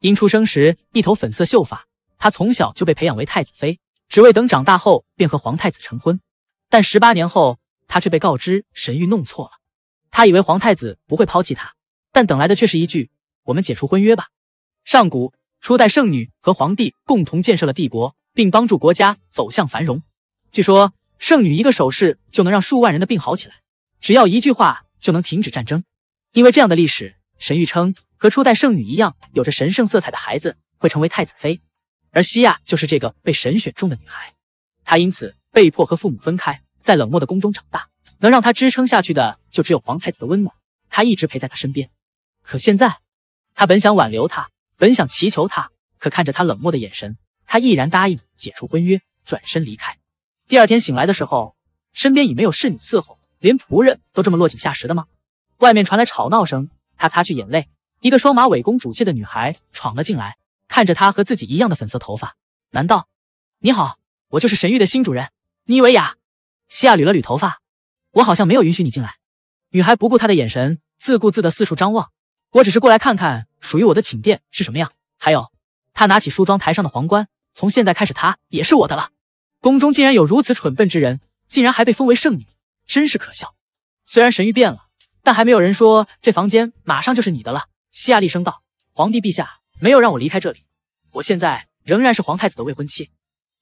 因出生时一头粉色秀发，她从小就被培养为太子妃，只为等长大后便和皇太子成婚。但十八年后，她却被告知神谕弄错了。她以为皇太子不会抛弃她，但等来的却是一句：“我们解除婚约吧。”上古初代圣女和皇帝共同建设了帝国，并帮助国家走向繁荣。据说圣女一个手势就能让数万人的病好起来，只要一句话就能停止战争。因为这样的历史，神谕称和初代圣女一样有着神圣色彩的孩子会成为太子妃，而西亚就是这个被神选中的女孩。她因此被迫和父母分开，在冷漠的宫中长大。能让她支撑下去的就只有皇太子的温暖，他一直陪在她身边。可现在，他本想挽留她，本想祈求她，可看着她冷漠的眼神，他毅然答应解除婚约，转身离开。第二天醒来的时候，身边已没有侍女伺候，连仆人都这么落井下石的吗？外面传来吵闹声，他擦去眼泪。一个双马尾公主妾的女孩闯了进来，看着他和自己一样的粉色头发，难道？你好，我就是神域的新主人妮维雅。西亚捋了捋头发，我好像没有允许你进来。女孩不顾他的眼神，自顾自的四处张望。我只是过来看看属于我的寝殿是什么样。还有，他拿起梳妆台上的皇冠，从现在开始，她也是我的了。宫中竟然有如此蠢笨之人，竟然还被封为圣女，真是可笑。虽然神域变了。但还没有人说这房间马上就是你的了。西亚厉声道：“皇帝陛下没有让我离开这里，我现在仍然是皇太子的未婚妻，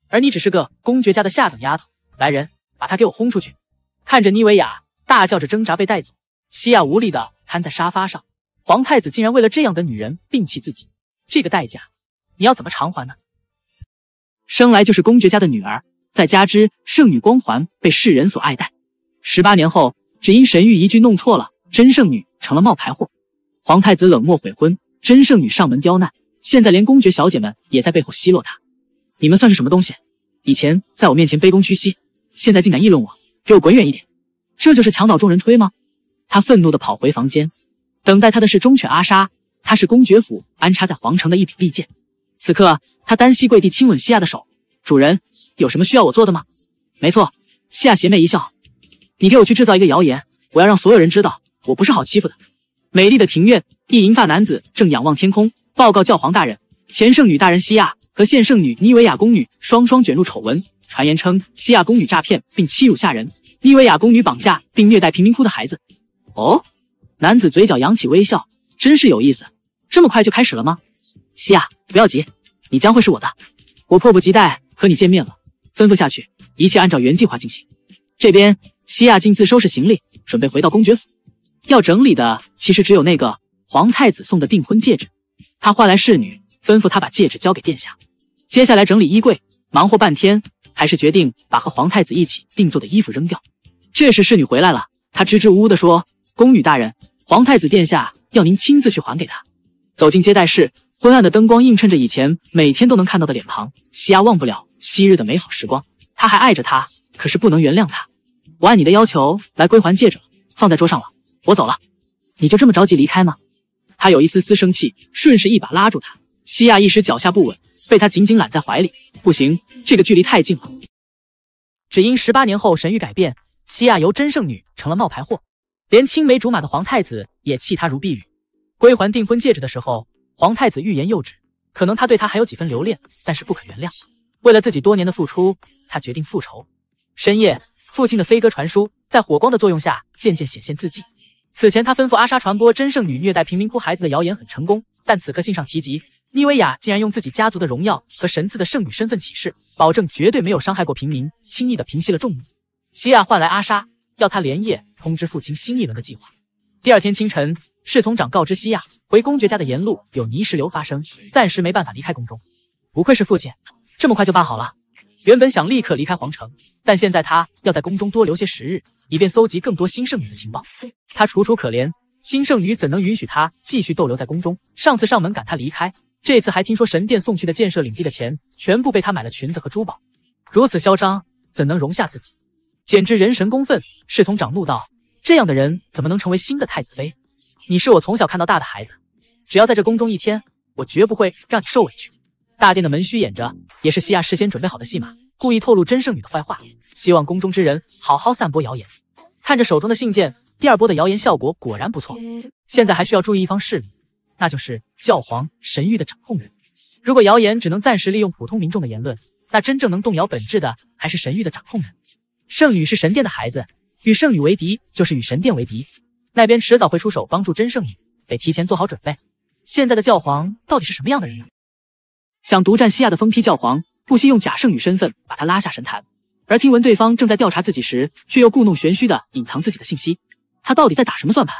而你只是个公爵家的下等丫头。来人，把她给我轰出去！”看着妮维雅大叫着挣扎被带走，西亚无力的瘫在沙发上。皇太子竟然为了这样的女人摒弃自己，这个代价你要怎么偿还呢？生来就是公爵家的女儿，再加之圣女光环被世人所爱戴，十八年后只因神谕一句弄错了。真圣女成了冒牌货，皇太子冷漠悔婚，真圣女上门刁难，现在连公爵小姐们也在背后奚落她。你们算是什么东西？以前在我面前卑躬屈膝，现在竟敢议论我，给我滚远一点！这就是墙倒众人推吗？他愤怒地跑回房间，等待他的是忠犬阿莎，他是公爵府安插在皇城的一柄利剑。此刻，他单膝跪地亲吻西亚的手，主人，有什么需要我做的吗？没错，西亚邪魅一笑，你给我去制造一个谣言，我要让所有人知道。我不是好欺负的。美丽的庭院，一银发男子正仰望天空，报告教皇大人：前圣女大人西亚和现圣女妮维亚宫女双双卷入丑闻。传言称西亚宫女诈骗并欺辱下人，妮维亚宫女绑架并虐待贫民窟的孩子。哦，男子嘴角扬起微笑，真是有意思。这么快就开始了吗？西亚，不要急，你将会是我的。我迫不及待和你见面了。吩咐下去，一切按照原计划进行。这边，西亚径自收拾行李，准备回到公爵府。要整理的其实只有那个皇太子送的订婚戒指，他唤来侍女，吩咐他把戒指交给殿下。接下来整理衣柜，忙活半天，还是决定把和皇太子一起定做的衣服扔掉。这时侍女回来了，她支支吾吾地说：“宫女大人，皇太子殿下要您亲自去还给他。”走进接待室，昏暗的灯光映衬着以前每天都能看到的脸庞，西亚忘不了昔日的美好时光。他还爱着她，可是不能原谅她。我按你的要求来归还戒指了，放在桌上了。我走了，你就这么着急离开吗？他有一丝丝生气，顺势一把拉住他。西亚一时脚下不稳，被他紧紧揽在怀里。不行，这个距离太近了。只因十八年后神域改变，西亚由真圣女成了冒牌货，连青梅竹马的皇太子也弃她如敝履。归还订婚戒指的时候，皇太子欲言又止，可能他对她还有几分留恋，但是不可原谅。为了自己多年的付出，他决定复仇。深夜，父亲的飞鸽传书在火光的作用下渐渐显现自尽。此前，他吩咐阿莎传播真圣女虐待贫民窟孩子的谣言很成功，但此刻信上提及，妮维雅竟然用自己家族的荣耀和神赐的圣女身份起誓，保证绝对没有伤害过平民，轻易的平息了众怒。西亚唤来阿莎，要他连夜通知父亲新一轮的计划。第二天清晨，侍从长告知西亚，回公爵家的沿路有泥石流发生，暂时没办法离开宫中。不愧是父亲，这么快就办好了。原本想立刻离开皇城，但现在他要在宫中多留些时日，以便搜集更多新圣女的情报。他楚楚可怜，新圣女怎能允许他继续逗留在宫中？上次上门赶他离开，这次还听说神殿送去的建设领地的钱全部被他买了裙子和珠宝，如此嚣张，怎能容下自己？简直人神共愤！侍从长怒道：“这样的人怎么能成为新的太子妃？你是我从小看到大的孩子，只要在这宫中一天，我绝不会让你受委屈。”大殿的门虚掩着，也是西亚事先准备好的戏码，故意透露真圣女的坏话，希望宫中之人好好散播谣言。看着手中的信件，第二波的谣言效果果然不错。现在还需要注意一方势力，那就是教皇神谕的掌控人。如果谣言只能暂时利用普通民众的言论，那真正能动摇本质的还是神谕的掌控人。圣女是神殿的孩子，与圣女为敌就是与神殿为敌。那边迟早会出手帮助真圣女，得提前做好准备。现在的教皇到底是什么样的人呢？想独占西亚的疯批教皇，不惜用假圣女身份把他拉下神坛，而听闻对方正在调查自己时，却又故弄玄虚的隐藏自己的信息。他到底在打什么算盘？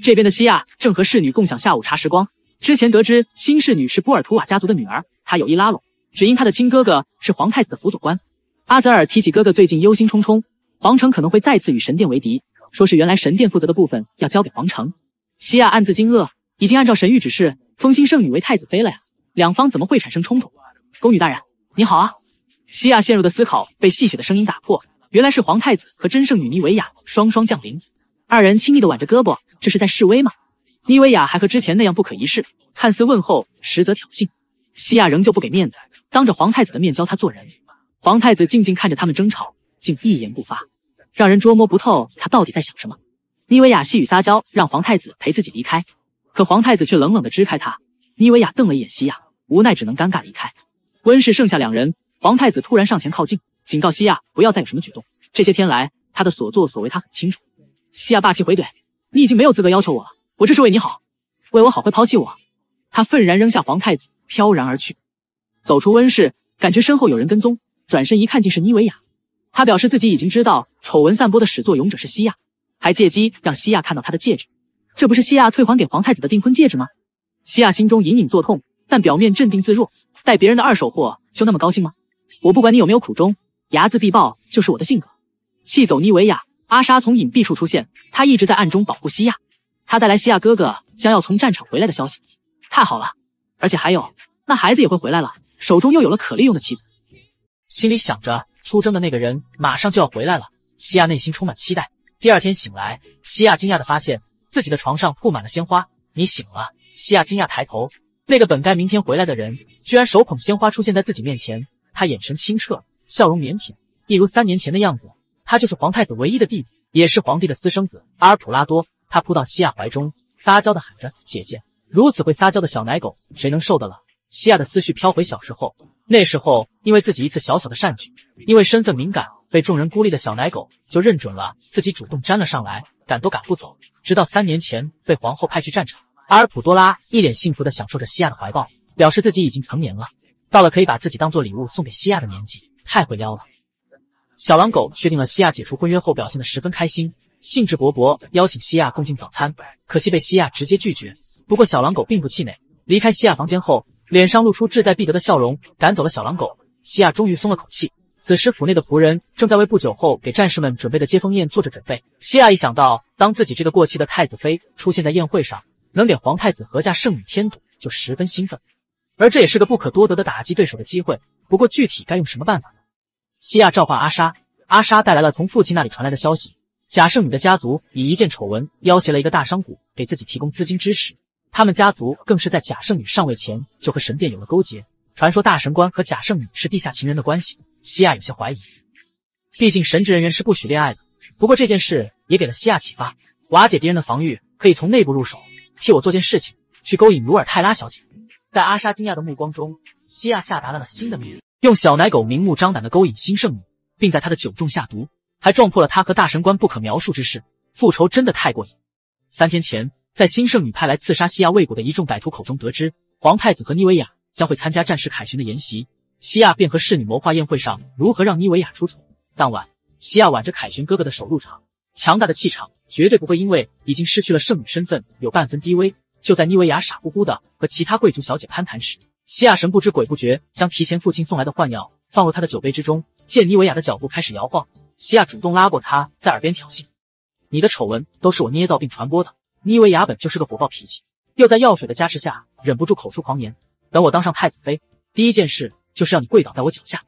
这边的西亚正和侍女共享下午茶时光。之前得知新侍女是波尔图瓦家族的女儿，他有意拉拢，只因他的亲哥哥是皇太子的辅佐官。阿泽尔提起哥哥最近忧心忡忡，皇城可能会再次与神殿为敌，说是原来神殿负责的部分要交给皇城。西亚暗自惊愕，已经按照神谕指示封新圣女为太子妃了呀。两方怎么会产生冲突？宫女大人，你好啊！西亚陷入的思考被戏谑的声音打破，原来是皇太子和真圣女妮维雅双双降临。二人亲昵的挽着胳膊，这是在示威吗？妮维雅还和之前那样不可一世，看似问候，实则挑衅。西亚仍旧不给面子，当着皇太子的面教他做人。皇太子静静看着他们争吵，竟一言不发，让人捉摸不透他到底在想什么。妮维雅细语撒娇，让皇太子陪自己离开，可皇太子却冷冷的支开他。妮维雅瞪了一眼西亚，无奈只能尴尬离开。温室剩下两人，皇太子突然上前靠近，警告西亚不要再有什么举动。这些天来，他的所作所为他很清楚。西亚霸气回怼：“你已经没有资格要求我了，我这是为你好，为我好会抛弃我？”他愤然扔下皇太子，飘然而去。走出温室，感觉身后有人跟踪，转身一看，竟是妮维雅。他表示自己已经知道丑闻散播的始作俑者是西亚，还借机让西亚看到他的戒指。这不是西亚退还给皇太子的订婚戒指吗？西亚心中隐隐作痛，但表面镇定自若。带别人的二手货就那么高兴吗？我不管你有没有苦衷，睚眦必报就是我的性格。气走妮维雅，阿莎从隐蔽处出现，她一直在暗中保护西亚。她带来西亚哥哥将要从战场回来的消息，太好了！而且还有，那孩子也会回来了，手中又有了可利用的妻子。心里想着，出征的那个人马上就要回来了。西亚内心充满期待。第二天醒来，西亚惊讶的发现自己的床上铺满了鲜花。你醒了。西亚惊讶抬头，那个本该明天回来的人，居然手捧鲜花出现在自己面前。他眼神清澈，笑容腼腆，一如三年前的样子。他就是皇太子唯一的弟弟，也是皇帝的私生子阿尔普拉多。他扑到西亚怀中，撒娇的喊着：“姐姐！”如此会撒娇的小奶狗，谁能受得了？西亚的思绪飘回小时候，那时候因为自己一次小小的善举，因为身份敏感，被众人孤立的小奶狗就认准了自己，主动粘了上来，赶都赶不走。直到三年前被皇后派去战场。阿尔普多拉一脸幸福地享受着西亚的怀抱，表示自己已经成年了，到了可以把自己当做礼物送给西亚的年纪，太会撩了。小狼狗确定了西亚解除婚约后，表现得十分开心，兴致勃勃邀请西亚共进早餐，可惜被西亚直接拒绝。不过小狼狗并不气馁，离开西亚房间后，脸上露出志在必得的笑容，赶走了小狼狗。西亚终于松了口气。此时府内的仆人正在为不久后给战士们准备的接风宴做着准备。西亚一想到当自己这个过气的太子妃出现在宴会上，能给皇太子和嫁圣女添堵，就十分兴奋，而这也是个不可多得的打击对手的机会。不过具体该用什么办法呢？西亚召唤阿莎，阿莎带来了从父亲那里传来的消息：假圣女的家族以一件丑闻要挟了一个大商贾，给自己提供资金支持。他们家族更是在假圣女上位前就和神殿有了勾结。传说大神官和假圣女是地下情人的关系，西亚有些怀疑。毕竟神职人员是不许恋爱的。不过这件事也给了西亚启发：瓦解敌人的防御可以从内部入手。替我做件事情，去勾引鲁尔泰拉小姐。在阿莎惊讶的目光中，西亚下达了新的命令：用小奶狗明目张胆的勾引新圣女，并在她的酒中下毒，还撞破了他和大神官不可描述之事。复仇真的太过瘾。三天前，在新圣女派来刺杀西亚未果的一众歹徒口中得知，皇太子和妮维雅将会参加战士凯旋的筵席，西亚便和侍女谋划宴会上如何让妮维雅出丑。当晚，西亚挽着凯旋哥哥的手入场。强大的气场绝对不会因为已经失去了圣女身份有半分低微。就在妮维雅傻乎乎的和其他贵族小姐攀谈时，西亚神不知鬼不觉将提前父亲送来的幻药放入他的酒杯之中。见妮维雅的脚步开始摇晃，西亚主动拉过她，在耳边挑衅：“你的丑闻都是我捏造并传播的。”妮维雅本就是个火爆脾气，又在药水的加持下，忍不住口出狂言：“等我当上太子妃，第一件事就是让你跪倒在我脚下。”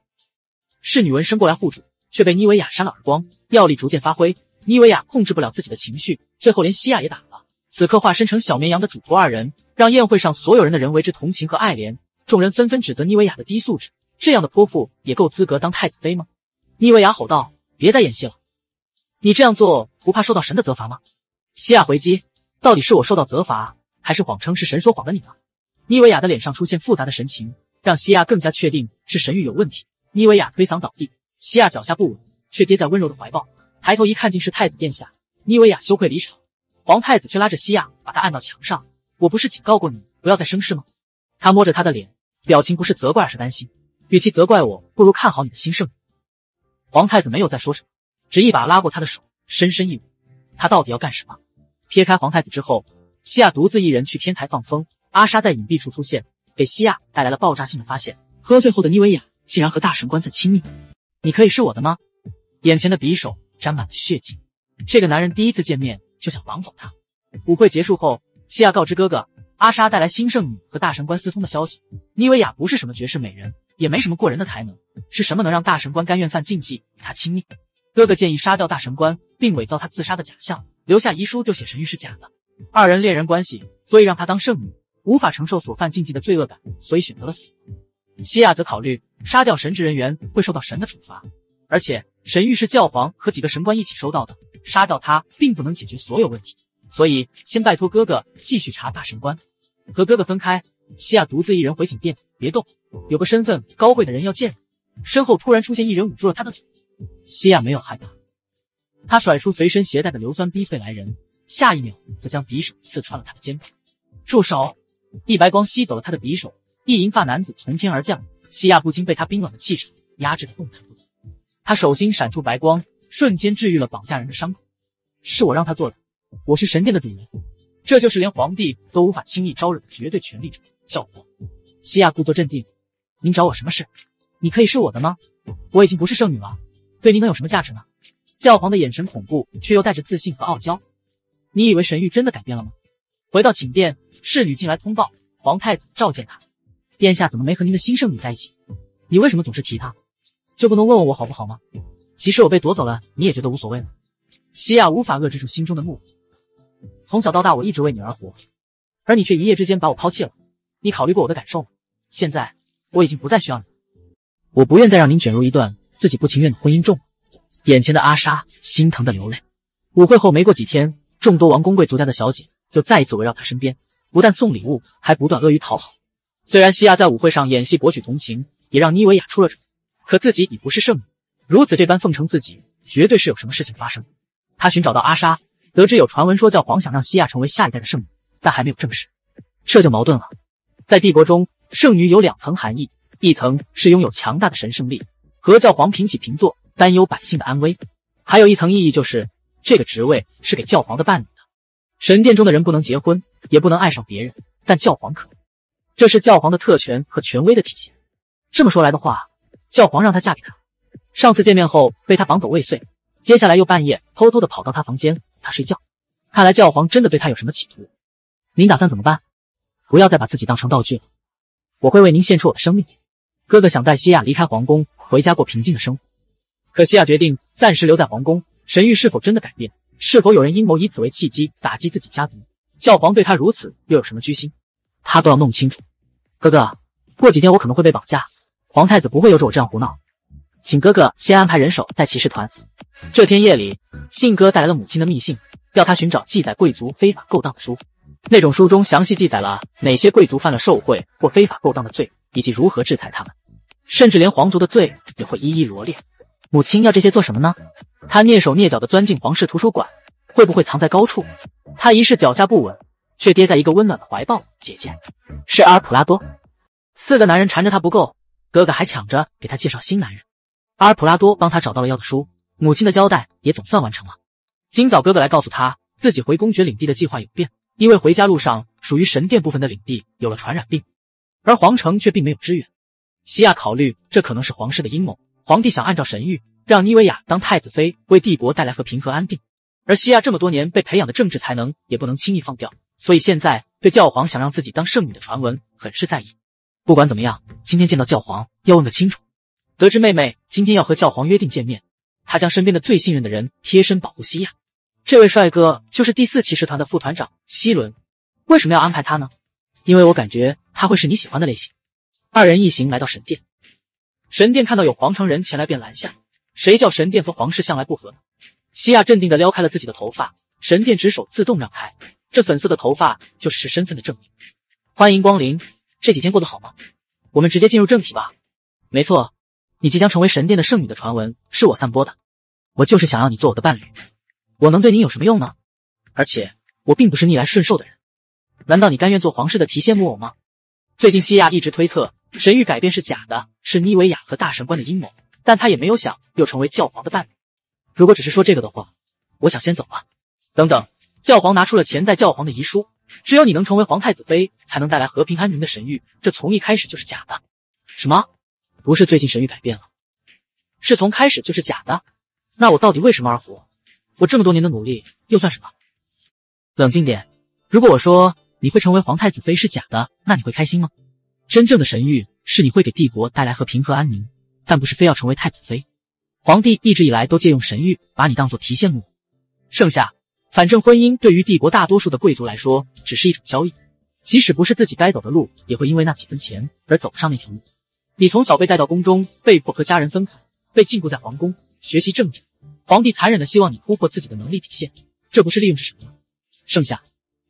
侍女闻声过来护主，却被妮维雅扇了耳光，药力逐渐发挥。妮维亚控制不了自己的情绪，最后连西亚也打了。此刻化身成小绵羊的主仆二人，让宴会上所有人的人为之同情和爱怜。众人纷纷指责妮维亚的低素质，这样的泼妇也够资格当太子妃吗？妮维亚吼道：“别再演戏了，你这样做不怕受到神的责罚吗？”西亚回击：“到底是我受到责罚，还是谎称是神说谎的你呢？妮维雅的脸上出现复杂的神情，让西亚更加确定是神域有问题。妮维雅推搡倒地，西亚脚下不稳，却跌在温柔的怀抱，抬头一看，竟是太子殿下。妮维雅羞愧离场，皇太子却拉着西亚把他按到墙上。我不是警告过你不要再生事吗？他摸着他的脸，表情不是责怪，而是担心。与其责怪我，不如看好你的新圣女。皇太子没有再说什么，只一把拉过他的手，深深一吻。他到底要干什么？撇开皇太子之后，西亚独自一人去天台放风。阿莎在隐蔽处出现，给西亚带来了爆炸性的发现：喝醉后的妮维亚竟然和大神官在亲密。你可以是我的吗？眼前的匕首沾满了血迹。这个男人第一次见面就想绑走她。舞会结束后。西亚告知哥哥，阿莎带来新圣女和大神官私通的消息。妮维雅不是什么绝世美人，也没什么过人的才能，是什么能让大神官甘愿犯禁忌与他亲密？哥哥建议杀掉大神官，并伪造他自杀的假象，留下遗书就写神谕是假的。二人恋人关系，所以让他当圣女，无法承受所犯禁忌的罪恶感，所以选择了死。西亚则考虑杀掉神职人员会受到神的处罚，而且神谕是教皇和几个神官一起收到的，杀掉他并不能解决所有问题。所以，先拜托哥哥继续查大神官。和哥哥分开，西亚独自一人回寝殿。别动，有个身份高贵的人要见你。身后突然出现一人，捂住了他的嘴。西亚没有害怕，他甩出随身携带的硫酸逼肺来人，下一秒则将匕首刺穿了他的肩膀。住手！一白光吸走了他的匕首，一银发男子从天而降。西亚不禁被他冰冷的气场压制的动弹。他手心闪出白光，瞬间治愈了绑架人的伤口。是我让他做的。我是神殿的主人，这就是连皇帝都无法轻易招惹的绝对权力者——教皇。西亚故作镇定：“您找我什么事？你可以是我的吗？我已经不是圣女了，对您能有什么价值呢？”教皇的眼神恐怖，却又带着自信和傲娇。你以为神谕真的改变了吗？回到寝殿，侍女进来通报：皇太子召见他。殿下怎么没和您的新圣女在一起？你为什么总是提她？就不能问问我好不好吗？即使我被夺走了，你也觉得无所谓吗？西亚无法遏制住心中的怒火。从小到大，我一直为你而活，而你却一夜之间把我抛弃了。你考虑过我的感受吗？现在我已经不再需要你，我不愿再让您卷入一段自己不情愿的婚姻中。眼前的阿莎心疼的流泪。舞会后没过几天，众多王公贵族家的小姐就再一次围绕他身边，不但送礼物，还不断阿谀讨好。虽然西亚在舞会上演戏博取同情，也让妮维雅出了丑，可自己已不是圣女，如此这般奉承自己，绝对是有什么事情发生。他寻找到阿莎。得知有传闻说教皇想让西亚成为下一代的圣女，但还没有证实，这就矛盾了。在帝国中，圣女有两层含义：一层是拥有强大的神圣力，和教皇平起平坐，担忧百姓的安危；还有一层意义就是这个职位是给教皇的伴侣的。神殿中的人不能结婚，也不能爱上别人，但教皇可，这是教皇的特权和权威的体现。这么说来的话，教皇让她嫁给他，上次见面后被他绑走未遂，接下来又半夜偷偷的跑到他房间。他睡觉，看来教皇真的对他有什么企图。您打算怎么办？不要再把自己当成道具了。我会为您献出我的生命。哥哥想带西亚离开皇宫，回家过平静的生活。可西亚决定暂时留在皇宫。神域是否真的改变？是否有人阴谋以此为契机打击自己家族？教皇对他如此又有什么居心？他都要弄清楚。哥哥，过几天我可能会被绑架，皇太子不会由着我这样胡闹。请哥哥先安排人手在骑士团。这天夜里，信哥带来了母亲的密信，要他寻找记载贵族非法勾当的书。那种书中详细记载了哪些贵族犯了受贿或非法勾当的罪，以及如何制裁他们，甚至连皇族的罪也会一一罗列。母亲要这些做什么呢？他蹑手蹑脚地钻进皇室图书馆，会不会藏在高处？他一试脚下不稳，却跌在一个温暖的怀抱。姐姐是阿尔普拉多。四个男人缠着他不够，哥哥还抢着给他介绍新男人。阿尔普拉多帮他找到了要的书，母亲的交代也总算完成了。今早哥哥来告诉他，自己回公爵领地的计划有变，因为回家路上属于神殿部分的领地有了传染病，而皇城却并没有支援。西亚考虑这可能是皇室的阴谋，皇帝想按照神谕让妮维亚当太子妃，为帝国带来和平和安定。而西亚这么多年被培养的政治才能也不能轻易放掉，所以现在对教皇想让自己当圣女的传闻很是在意。不管怎么样，今天见到教皇要问个清楚。得知妹妹今天要和教皇约定见面，他将身边的最信任的人贴身保护西亚。这位帅哥就是第四骑士团的副团长希伦。为什么要安排他呢？因为我感觉他会是你喜欢的类型。二人一行来到神殿，神殿看到有皇城人前来便拦下。谁叫神殿和皇室向来不和呢？西亚镇定地撩开了自己的头发，神殿执手自动让开。这粉色的头发就是身份的证明。欢迎光临，这几天过得好吗？我们直接进入正题吧。没错，你即将成为神殿的圣女的传闻是我散播的。我就是想要你做我的伴侣。我能对你有什么用呢？而且我并不是逆来顺受的人。难道你甘愿做皇室的提线木偶吗？最近西亚一直推测神域改变是假的，是妮维雅和大神官的阴谋，但他也没有想又成为教皇的伴侣。如果只是说这个的话，我想先走了。等等，教皇拿出了前代教皇的遗书，只有你能成为皇太子妃，才能带来和平安宁的神谕，这从一开始就是假的。什么？不是最近神谕改变了，是从开始就是假的？那我到底为什么而活？我这么多年的努力又算什么？冷静点。如果我说你会成为皇太子妃是假的，那你会开心吗？真正的神谕是你会给帝国带来和平和安宁，但不是非要成为太子妃。皇帝一直以来都借用神谕把你当做提线木偶。剩下，反正婚姻对于帝国大多数的贵族来说只是一种交易，即使不是自己该走的路，也会因为那几分钱而走上那条路。你从小被带到宫中，被迫和家人分开，被禁锢在皇宫学习政治。皇帝残忍的希望你突破自己的能力底线，这不是利用是什么呢？剩下，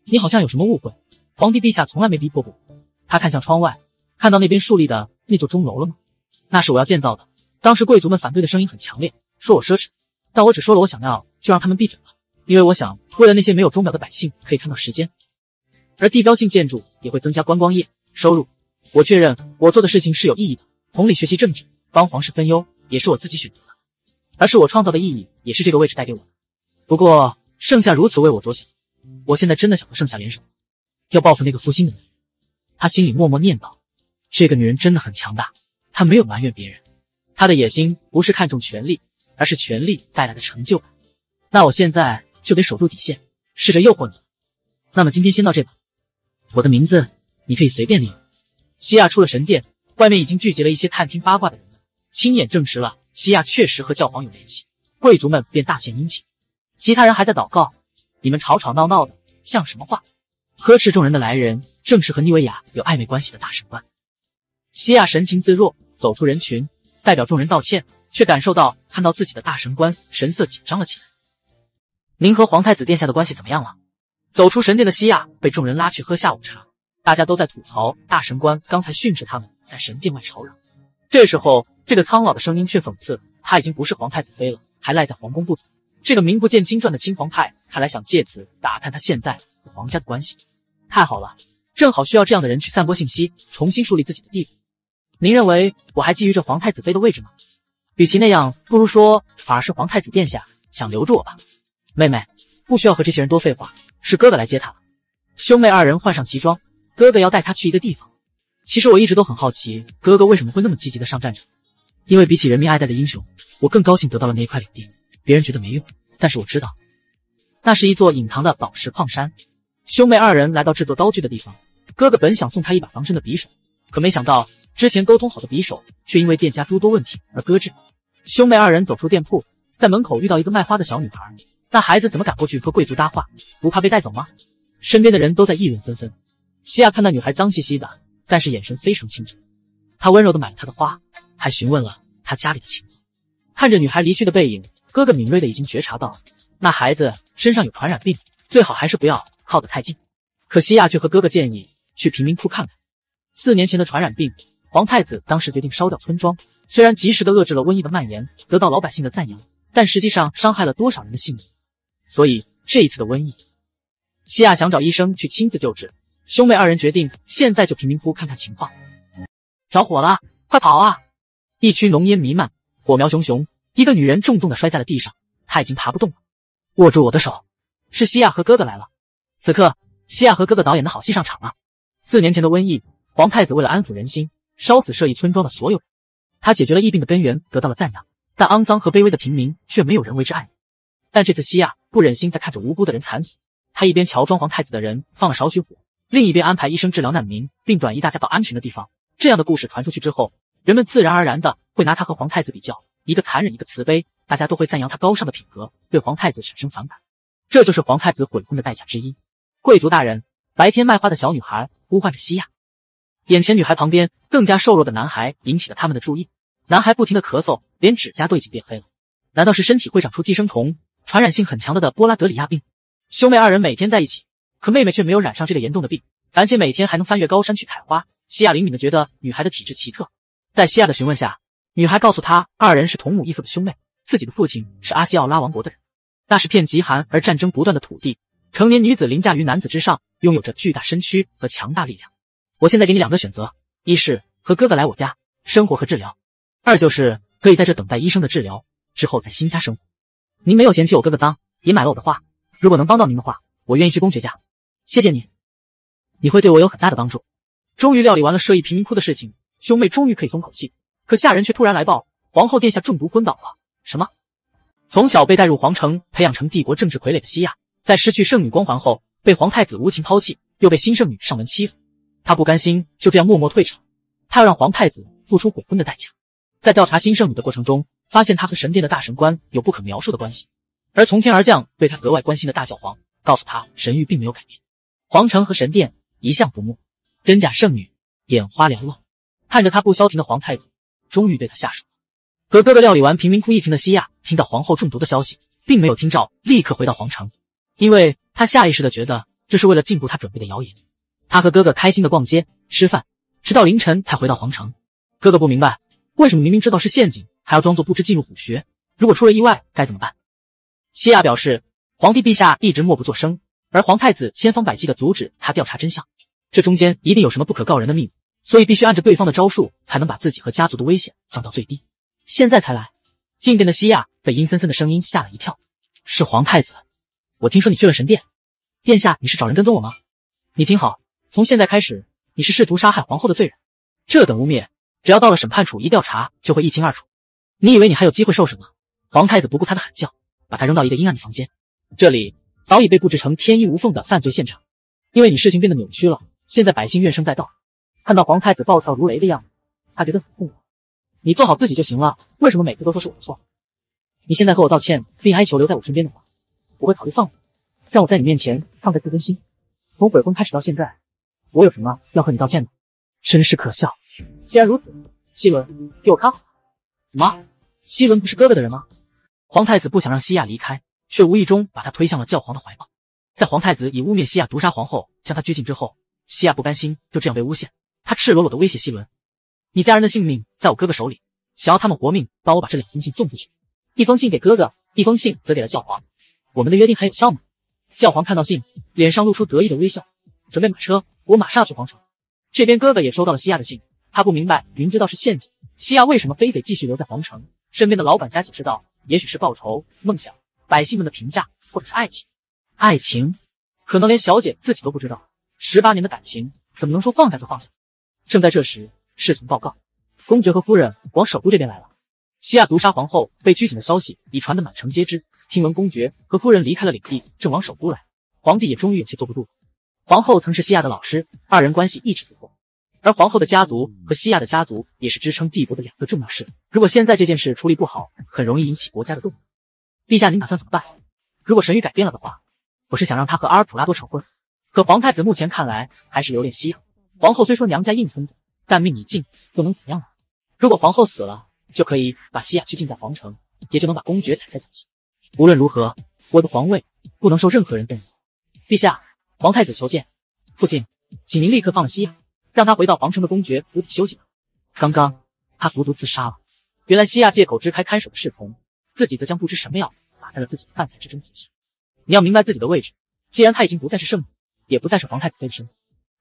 你好像有什么误会？皇帝陛下从来没逼迫过我。他看向窗外，看到那边竖立的那座钟楼了吗？那是我要建造的。当时贵族们反对的声音很强烈，说我奢侈，但我只说了我想要，就让他们闭嘴了。因为我想，为了那些没有钟表的百姓可以看到时间，而地标性建筑也会增加观光业收入。我确认我做的事情是有意义的，同理学习政治，帮皇室分忧，也是我自己选择的，而是我创造的意义，也是这个位置带给我的。不过盛夏如此为我着想，我现在真的想和盛夏联手，要报复那个负心的女人。他心里默默念叨：这个女人真的很强大，她没有埋怨别人。她的野心不是看重权力，而是权力带来的成就感。那我现在就得守住底线，试着诱惑你。那么今天先到这吧。我的名字你可以随便利用。西亚出了神殿，外面已经聚集了一些探听八卦的人们，亲眼证实了西亚确实和教皇有联系。贵族们便大献殷勤，其他人还在祷告。你们吵吵闹闹的像什么话？呵斥众人的来人正是和妮维雅有暧昧关系的大神官。西亚神情自若，走出人群。代表众人道歉，却感受到看到自己的大神官神色紧张了起来。您和皇太子殿下的关系怎么样了？走出神殿的西亚被众人拉去喝下午茶，大家都在吐槽大神官刚才训斥他们在神殿外吵嚷。这时候，这个苍老的声音却讽刺：他已经不是皇太子妃了，还赖在皇宫不走。这个名不见经传的亲皇派，看来想借此打探他现在和皇家的关系。太好了，正好需要这样的人去散播信息，重新树立自己的地位。您认为我还觊觎着皇太子妃的位置吗？与其那样，不如说反而是皇太子殿下想留住我吧。妹妹，不需要和这些人多废话，是哥哥来接她了。兄妹二人换上旗装，哥哥要带她去一个地方。其实我一直都很好奇，哥哥为什么会那么积极的上战场？因为比起人民爱戴的英雄，我更高兴得到了那一块领地。别人觉得没用，但是我知道，那是一座隐藏的宝石矿山。兄妹二人来到制作刀具的地方，哥哥本想送他一把防身的匕首，可没想到。之前沟通好的匕首，却因为店家诸多问题而搁置。兄妹二人走出店铺，在门口遇到一个卖花的小女孩。那孩子怎么敢过去和贵族搭话？不怕被带走吗？身边的人都在议论纷纷。西亚看那女孩脏兮兮的，但是眼神非常清澈。他温柔的买了她的花，还询问了她家里的情况。看着女孩离去的背影，哥哥敏锐的已经觉察到，那孩子身上有传染病，最好还是不要靠得太近。可西亚却和哥哥建议去贫民窟看看。四年前的传染病。皇太子当时决定烧掉村庄，虽然及时的遏制了瘟疫的蔓延，得到老百姓的赞扬，但实际上伤害了多少人的性命？所以这一次的瘟疫，西亚想找医生去亲自救治。兄妹二人决定现在就贫民窟看看情况。着火了，快跑啊！一区浓烟弥漫，火苗熊熊，一个女人重重的摔在了地上，她已经爬不动了。握住我的手，是西亚和哥哥来了。此刻，西亚和哥哥导演的好戏上场了。四年前的瘟疫，皇太子为了安抚人心。烧死涉疫村庄的所有人，他解决了疫病的根源，得到了赞扬。但肮脏和卑微的平民却没有人为之爱。但这次西亚不忍心再看着无辜的人惨死，他一边乔装皇太子的人放了少许火，另一边安排医生治疗难民，并转移大家到安全的地方。这样的故事传出去之后，人们自然而然的会拿他和皇太子比较，一个残忍，一个慈悲，大家都会赞扬他高尚的品格，对皇太子产生反感。这就是皇太子悔婚的代价之一。贵族大人，白天卖花的小女孩呼唤着西亚。眼前女孩旁边更加瘦弱的男孩引起了他们的注意。男孩不停的咳嗽，连指甲都已经变黑了。难道是身体会长出寄生虫，传染性很强的的波拉德里亚病？兄妹二人每天在一起，可妹妹却没有染上这个严重的病，而且每天还能翻越高山去采花。西亚灵敏的觉得女孩的体质奇特，在西亚的询问下，女孩告诉他，二人是同母异父的兄妹，自己的父亲是阿西奥拉王国的人，那是片极寒而战争不断的土地，成年女子凌驾于男子之上，拥有着巨大身躯和强大力量。我现在给你两个选择，一是和哥哥来我家生活和治疗，二就是可以在这等待医生的治疗之后在新家生活。您没有嫌弃我哥哥脏，也买了我的画，如果能帮到您的话，我愿意去公爵家。谢谢你，你会对我有很大的帮助。终于料理完了涉疫贫民窟的事情，兄妹终于可以松口气。可下人却突然来报，皇后殿下中毒昏倒了。什么？从小被带入皇城，培养成帝国政治傀儡的西亚，在失去圣女光环后，被皇太子无情抛弃，又被新圣女上门欺负。他不甘心就这样默默退场，他要让皇太子付出悔婚的代价。在调查新圣女的过程中，发现他和神殿的大神官有不可描述的关系，而从天而降对他格外关心的大教皇告诉他，神谕并没有改变。皇城和神殿一向不睦，真假圣女眼花缭乱，看着他不消停的皇太子，终于对他下手了。和哥哥料理完贫民窟疫情的西亚，听到皇后中毒的消息，并没有听召，立刻回到皇城，因为他下意识的觉得这是为了禁锢他准备的谣言。他和哥哥开心的逛街吃饭，直到凌晨才回到皇城。哥哥不明白，为什么明明知道是陷阱，还要装作不知进入虎穴？如果出了意外该怎么办？西亚表示，皇帝陛下一直默不作声。而皇太子千方百计的阻止他调查真相，这中间一定有什么不可告人的秘密，所以必须按着对方的招数，才能把自己和家族的危险降到最低。现在才来，静殿的西亚被阴森森的声音吓了一跳。是皇太子，我听说你去了神殿，殿下，你是找人跟踪我吗？你听好，从现在开始，你是试图杀害皇后的罪人。这等污蔑，只要到了审判处一调查，就会一清二楚。你以为你还有机会受审吗？皇太子不顾他的喊叫，把他扔到一个阴暗的房间，这里。早已被布置成天衣无缝的犯罪现场，因为你事情变得扭曲了。现在百姓怨声载道，看到皇太子暴跳如雷的样子，他觉得很痛苦。你做好自己就行了，为什么每次都说是我的错？你现在和我道歉，并哀求留在我身边的话，我会考虑放你，让我在你面前放下自尊心。从悔婚开始到现在，我有什么要和你道歉的？真是可笑。既然如此，西伦，给我看好。什么？西伦不是哥哥的人吗？皇太子不想让西亚离开。却无意中把他推向了教皇的怀抱。在皇太子以污蔑西亚毒杀皇后，将他拘禁之后，西亚不甘心就这样被诬陷，他赤裸裸的威胁希伦：“你家人的性命在我哥哥手里，想要他们活命，帮我把这两封信送出去。一封信给哥哥，一封信则给了教皇。我们的约定还有效吗？”教皇看到信，脸上露出得意的微笑，准备马车，我马上要去皇城。这边哥哥也收到了西亚的信，他不明白，云知道是陷阱，西亚为什么非得继续留在皇城？身边的老管家解释道：“也许是报仇，梦想。”百姓们的评价，或者是爱情，爱情，可能连小姐自己都不知道。十八年的感情，怎么能说放下就放下？正在这时，侍从报告，公爵和夫人往首都这边来了。西亚毒杀皇后被拘禁的消息已传得满城皆知。听闻公爵和夫人离开了领地，正往首都来，皇帝也终于有些坐不住了。皇后曾是西亚的老师，二人关系一直不错。而皇后的家族和西亚的家族也是支撑帝国的两个重要势力。如果现在这件事处理不好，很容易引起国家的动荡。陛下，您打算怎么办？如果神谕改变了的话，我是想让他和阿尔普拉多成婚。可皇太子目前看来还是留恋西亚。皇后虽说娘家硬撑着，但命已尽，又能怎样呢？如果皇后死了，就可以把西亚拘禁在皇城，也就能把公爵踩在脚下。无论如何，我的皇位不能受任何人动摇。陛下，皇太子求见。父亲，请您立刻放了西亚，让他回到皇城的公爵府邸休息吧。刚刚他服毒自杀了。原来西亚借口支开看守的侍从。自己则将不知什么药撒在了自己的饭菜之中服下。你要明白自己的位置，既然他已经不再是圣女，也不再是皇太子妃的身份，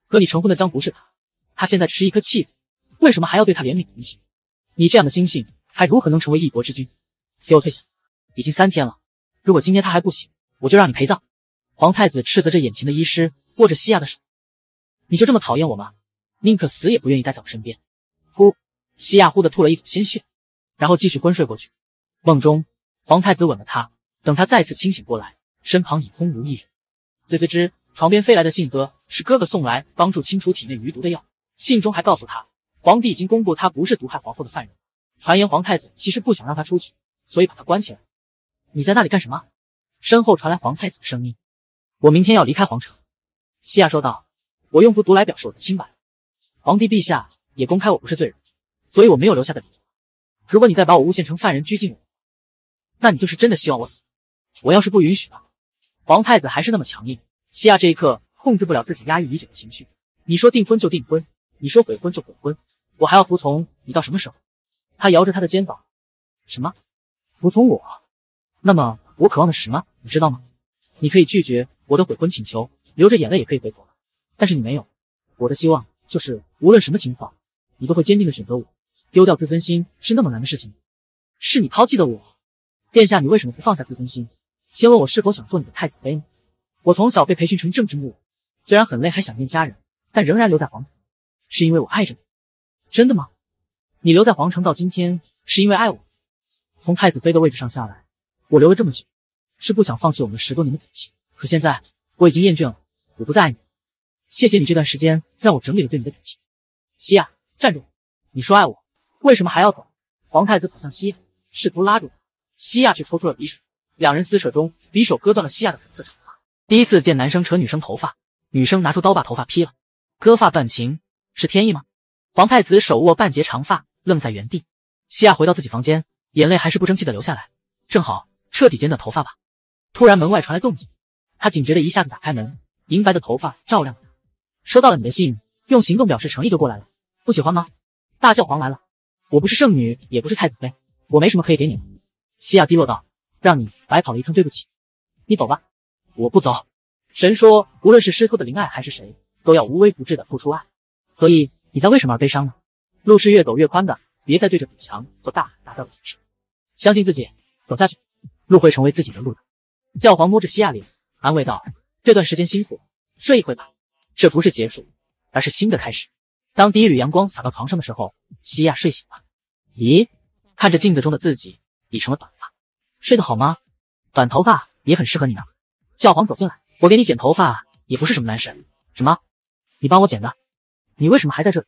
和你成婚的将不是他，他现在只是一颗弃子，为什么还要对他怜悯同情？你这样的心性，还如何能成为一国之君？给我退下！已经三天了，如果今天他还不醒，我就让你陪葬。皇太子斥责着眼前的医师，握着西亚的手：“你就这么讨厌我吗？宁可死也不愿意待在我身边。”呼，西亚呼的吐了一口鲜血，然后继续昏睡过去。梦中，皇太子吻了她。等他再次清醒过来，身旁已空无一人。滋滋吱，床边飞来的信鸽是哥哥送来帮助清除体内余毒的药。信中还告诉他，皇帝已经公布他不是毒害皇后的犯人。传言皇太子其实不想让他出去，所以把他关起来。你在那里干什么？身后传来皇太子的声音。我明天要离开皇城。西亚说道。我用服毒来表示我的清白。皇帝陛下也公开我不是罪人，所以我没有留下的理由。如果你再把我诬陷成犯人拘禁我，那你就是真的希望我死。我要是不允许呢？皇太子还是那么强硬。西亚这一刻控制不了自己压抑已久的情绪。你说订婚就订婚，你说悔婚就悔婚，我还要服从你到什么时候？他摇着他的肩膀，什么？服从我？那么我渴望的是什么？你知道吗？你可以拒绝我的悔婚请求，流着眼泪也可以回头，但是你没有。我的希望就是，无论什么情况，你都会坚定的选择我。丢掉自尊心是那么难的事情，是你抛弃的我。殿下，你为什么不放下自尊心？先问我是否想做你的太子妃呢？我从小被培训成政治木偶，虽然很累，还想念家人，但仍然留在皇城，是因为我爱着你。真的吗？你留在皇城到今天，是因为爱我？从太子妃的位置上下来，我留了这么久，是不想放弃我们十多年的感情。可现在我已经厌倦了，我不再爱你。谢谢你这段时间让我整理了对你的感情。西亚，站住！你说爱我，为什么还要走？皇太子跑向西亚，试图拉住他，西亚却抽出了匕首。两人撕扯中，匕首割断了西亚的粉色长发。第一次见男生扯女生头发，女生拿出刀把头发劈了。割发断情是天意吗？皇太子手握半截长发，愣在原地。西亚回到自己房间。眼泪还是不争气的流下来，正好彻底剪短头发吧。突然门外传来动静，他警觉的一下子打开门，银白的头发照亮了他。收到了你的信，用行动表示诚意就过来了，不喜欢吗？大教皇来了，我不是圣女，也不是太子妃，我没什么可以给你的。西亚低落道：“让你白跑了一趟，对不起，你走吧。”我不走。神说，无论是师托的灵爱还是谁，都要无微不至的付出爱。所以你在为什么而悲伤呢？路是越走越宽的。别再对着堵墙做大喊大叫的形式，相信自己，走下去，路会成为自己的路的。教皇摸着西亚脸，安慰道：“这段时间辛苦，睡一会吧。这不是结束，而是新的开始。”当第一缕阳光洒到床上的时候，西亚睡醒了。咦，看着镜子中的自己，已成了短发，睡得好吗？短头发也很适合你呢。教皇走进来，我给你剪头发也不是什么难事。什么？你帮我剪的？你为什么还在这里？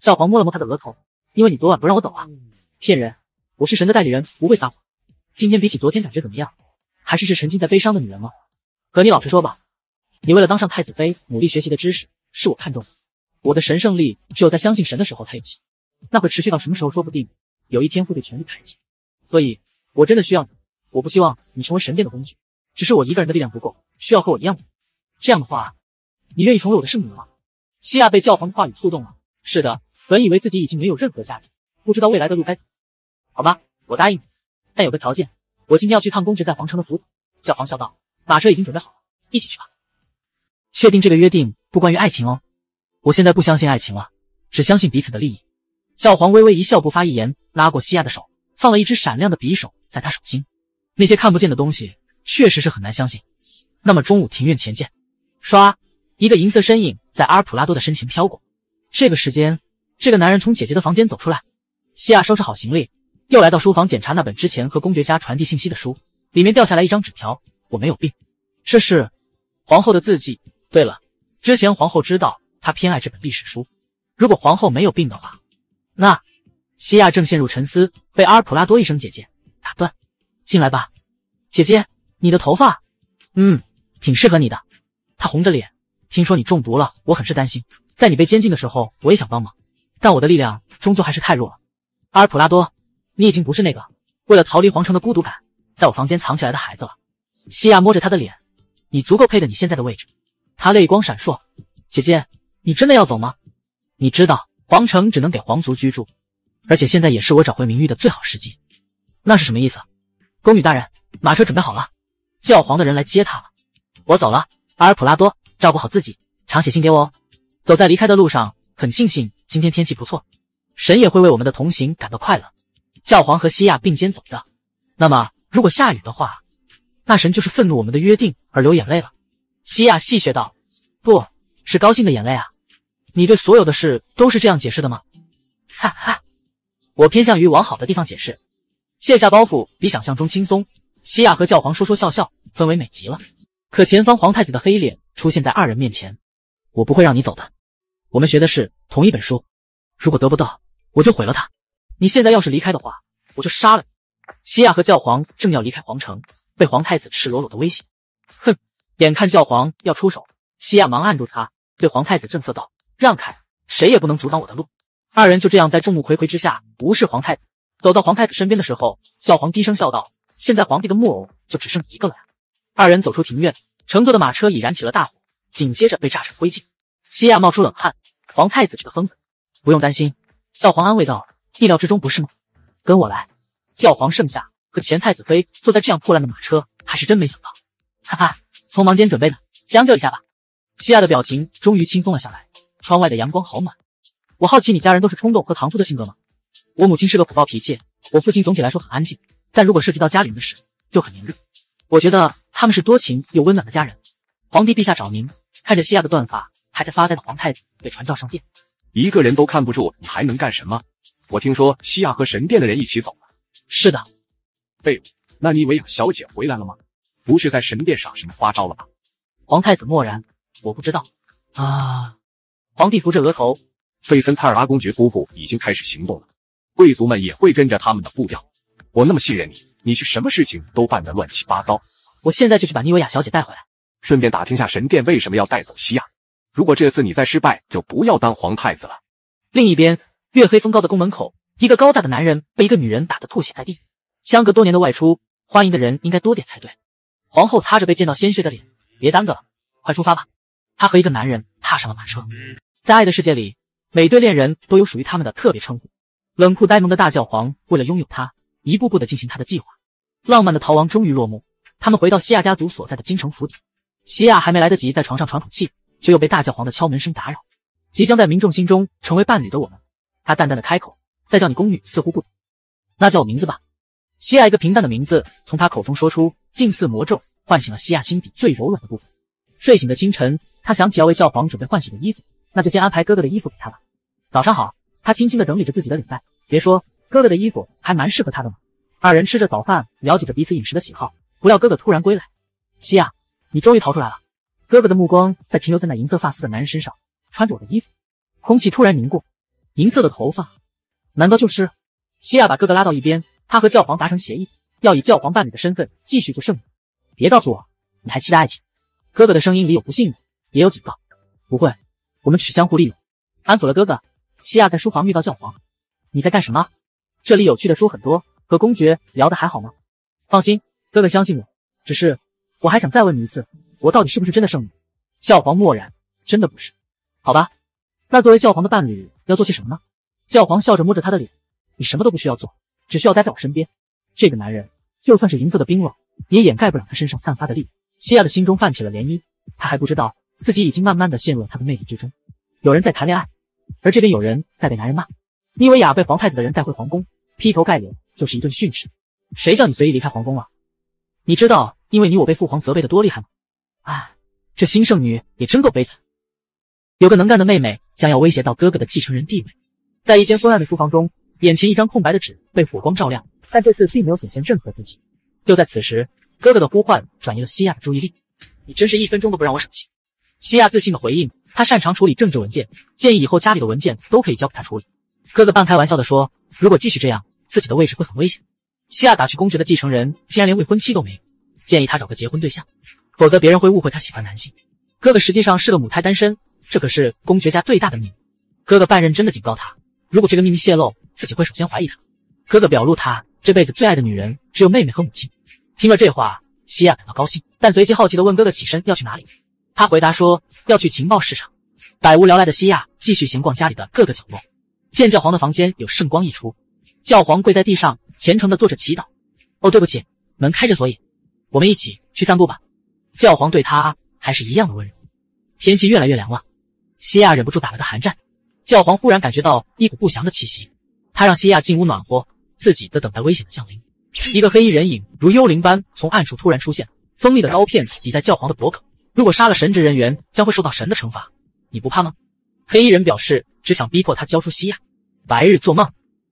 教皇摸了摸他的额头。因为你昨晚不让我走啊！骗人！我是神的代理人，不会撒谎。今天比起昨天感觉怎么样？还是是沉浸在悲伤的女人吗？和你老实说吧，你为了当上太子妃努力学习的知识是我看中的。我的神圣力只有在相信神的时候才有效，那会持续到什么时候说不定。有一天会被权力排挤，所以我真的需要你。我不希望你成为神殿的工具，只是我一个人的力量不够，需要和我一样的。这样的话，你愿意成为我的圣女吗？西亚被教皇的话语触动了。是的。本以为自己已经没有任何价值，不知道未来的路该怎么。好吧，我答应你，但有个条件，我今天要去趟公爵在皇城的府邸。教皇笑道：“马车已经准备好了，一起去吧。”确定这个约定不关于爱情哦。我现在不相信爱情了，只相信彼此的利益。教皇微微一笑，不发一言，拉过西亚的手，放了一只闪亮的匕首在他手心。那些看不见的东西确实是很难相信。那么中午庭院前见。唰，一个银色身影在阿尔普拉多的身前飘过。这个时间。这个男人从姐姐的房间走出来，西亚收拾好行李，又来到书房检查那本之前和公爵家传递信息的书，里面掉下来一张纸条：“我没有病。”这是皇后的字迹。对了，之前皇后知道她偏爱这本历史书。如果皇后没有病的话，那西亚正陷入沉思，被阿尔普拉多一声“姐姐”打断：“进来吧，姐姐，你的头发，嗯，挺适合你的。”他红着脸：“听说你中毒了，我很是担心。在你被监禁的时候，我也想帮忙。”但我的力量终究还是太弱了，阿尔普拉多，你已经不是那个为了逃离皇城的孤独感，在我房间藏起来的孩子了。西亚摸着他的脸，你足够配得你现在的位置。他泪光闪烁，姐姐，你真的要走吗？你知道皇城只能给皇族居住，而且现在也是我找回名誉的最好时机。那是什么意思？宫女大人，马车准备好了，教皇的人来接他了。我走了，阿尔普拉多，照顾好自己，常写信给我哦。走在离开的路上。很庆幸今天天气不错，神也会为我们的同行感到快乐。教皇和西亚并肩走着。那么，如果下雨的话，那神就是愤怒我们的约定而流眼泪了。西亚戏谑道：“不是高兴的眼泪啊！你对所有的事都是这样解释的吗？”哈哈，我偏向于往好的地方解释。卸下包袱比想象中轻松。西亚和教皇说说笑笑，氛围美极了。可前方皇太子的黑脸出现在二人面前。我不会让你走的。我们学的是同一本书，如果得不到，我就毁了他。你现在要是离开的话，我就杀了你。西亚和教皇正要离开皇城，被皇太子赤裸裸的威胁。哼！眼看教皇要出手，西亚忙按住他，对皇太子正色道：“让开，谁也不能阻挡我的路。”二人就这样在众目睽睽之下无视皇太子。走到皇太子身边的时候，教皇低声笑道：“现在皇帝的木偶就只剩一个了呀。”二人走出庭院，乘坐的马车已燃起了大火。紧接着被炸成灰烬。西亚冒出冷汗，皇太子这个疯子，不用担心。教皇安慰道：“意料之中不是吗？跟我来。”教皇圣下和前太子妃坐在这样破烂的马车，还是真没想到。哈哈，匆忙间准备的，将就一下吧。西亚的表情终于轻松了下来。窗外的阳光好暖。我好奇你家人都是冲动和唐突的性格吗？我母亲是个火爆脾气，我父亲总体来说很安静，但如果涉及到家里人的事，就很黏热。我觉得他们是多情又温暖的家人。皇帝陛下找您。看着西亚的断发，还在发呆的皇太子被传召上殿。一个人都看不住，你还能干什么？我听说西亚和神殿的人一起走了。是的。废物，那妮维亚小姐回来了吗？不是在神殿耍什么花招了吧？皇太子默然，我不知道。啊！皇帝扶着额头。费森泰尔阿公爵夫妇已经开始行动了，贵族们也会跟着他们的步调。我那么信任你，你去什么事情都办得乱七八糟。我现在就去把妮维亚小姐带回来，顺便打听下神殿为什么要带走西亚。如果这次你再失败，就不要当皇太子了。另一边，月黑风高的宫门口，一个高大的男人被一个女人打得吐血在地。相隔多年的外出，欢迎的人应该多点才对。皇后擦着被溅到鲜血的脸，别耽搁了，快出发吧。她和一个男人踏上了马车，在爱的世界里。每对恋人都有属于他们的特别称呼。冷酷呆萌的大教皇为了拥有她，一步步的进行他的计划。浪漫的逃亡终于落幕，他们回到西亚家族所在的京城府邸。西亚还没来得及在床上喘口气，就又被大教皇的敲门声打扰。即将在民众心中成为伴侣的我们，他淡淡的开口：“再叫你宫女似乎不……那叫我名字吧。”西亚一个平淡的名字从他口中说出，近似魔咒，唤醒了西亚心底最柔软的部分。睡醒的清晨，他想起要为教皇准备换洗的衣服。那就先安排哥哥的衣服给他吧。早上好，他轻轻的整理着自己的领带。别说，哥哥的衣服还蛮适合他的嘛。二人吃着早饭，了解着彼此饮食的喜好。不料哥哥突然归来。西亚，你终于逃出来了。哥哥的目光在停留在那银色发丝的男人身上，穿着我的衣服。空气突然凝固。银色的头发，难道就是？西亚把哥哥拉到一边。他和教皇达成协议，要以教皇伴侣的身份继续做圣女。别告诉我，你还期待爱情？哥哥的声音里有不信任，也有警告。不会。我们只是相互利用，安抚了哥哥。西亚在书房遇到教皇，你在干什么？这里有趣的书很多，和公爵聊的还好吗？放心，哥哥相信我。只是我还想再问你一次，我到底是不是真的圣女？教皇默然，真的不是。好吧，那作为教皇的伴侣要做些什么呢？教皇笑着摸着他的脸，你什么都不需要做，只需要待在我身边。这个男人就算是银色的冰冷，也掩盖不了他身上散发的力。西亚的心中泛起了涟漪，他还不知道。自己已经慢慢的陷入了他的魅力之中。有人在谈恋爱，而这边有人在被男人骂。妮维亚被皇太子的人带回皇宫，劈头盖脸就是一顿训斥。谁叫你随意离开皇宫了？你知道因为你我被父皇责备的多厉害吗？啊，这新圣女也真够悲惨。有个能干的妹妹将要威胁到哥哥的继承人地位。在一间昏暗的书房中，眼前一张空白的纸被火光照亮，但这次并没有显现任何字迹。就在此时，哥哥的呼唤转移了西亚的注意力。你真是一分钟都不让我省心。西亚自信的回应：“他擅长处理政治文件，建议以后家里的文件都可以交给他处理。”哥哥半开玩笑的说：“如果继续这样，自己的位置会很危险。”西亚打去公爵的继承人，竟然连未婚妻都没有，建议他找个结婚对象，否则别人会误会他喜欢男性。哥哥实际上是个母胎单身，这可是公爵家最大的秘密。哥哥半认真的警告他：“如果这个秘密泄露，自己会首先怀疑他。”哥哥表露他这辈子最爱的女人只有妹妹和母亲。听了这话，西亚感到高兴，但随即好奇的问哥哥：“起身要去哪里？”他回答说要去情报市场。百无聊赖的西亚继续闲逛家里的各个角落。见教皇的房间有圣光溢出，教皇跪在地上虔诚的做着祈祷。哦，对不起，门开着，所以我们一起去散步吧。教皇对他还是一样的温柔。天气越来越凉了，西亚忍不住打了个寒战。教皇忽然感觉到一股不祥的气息，他让西亚进屋暖和，自己则等待危险的降临。一个黑衣人影如幽灵般从暗处突然出现，锋利的刀片抵在教皇的脖颈。如果杀了神职人员，将会受到神的惩罚，你不怕吗？黑衣人表示只想逼迫他交出西亚。白日做梦，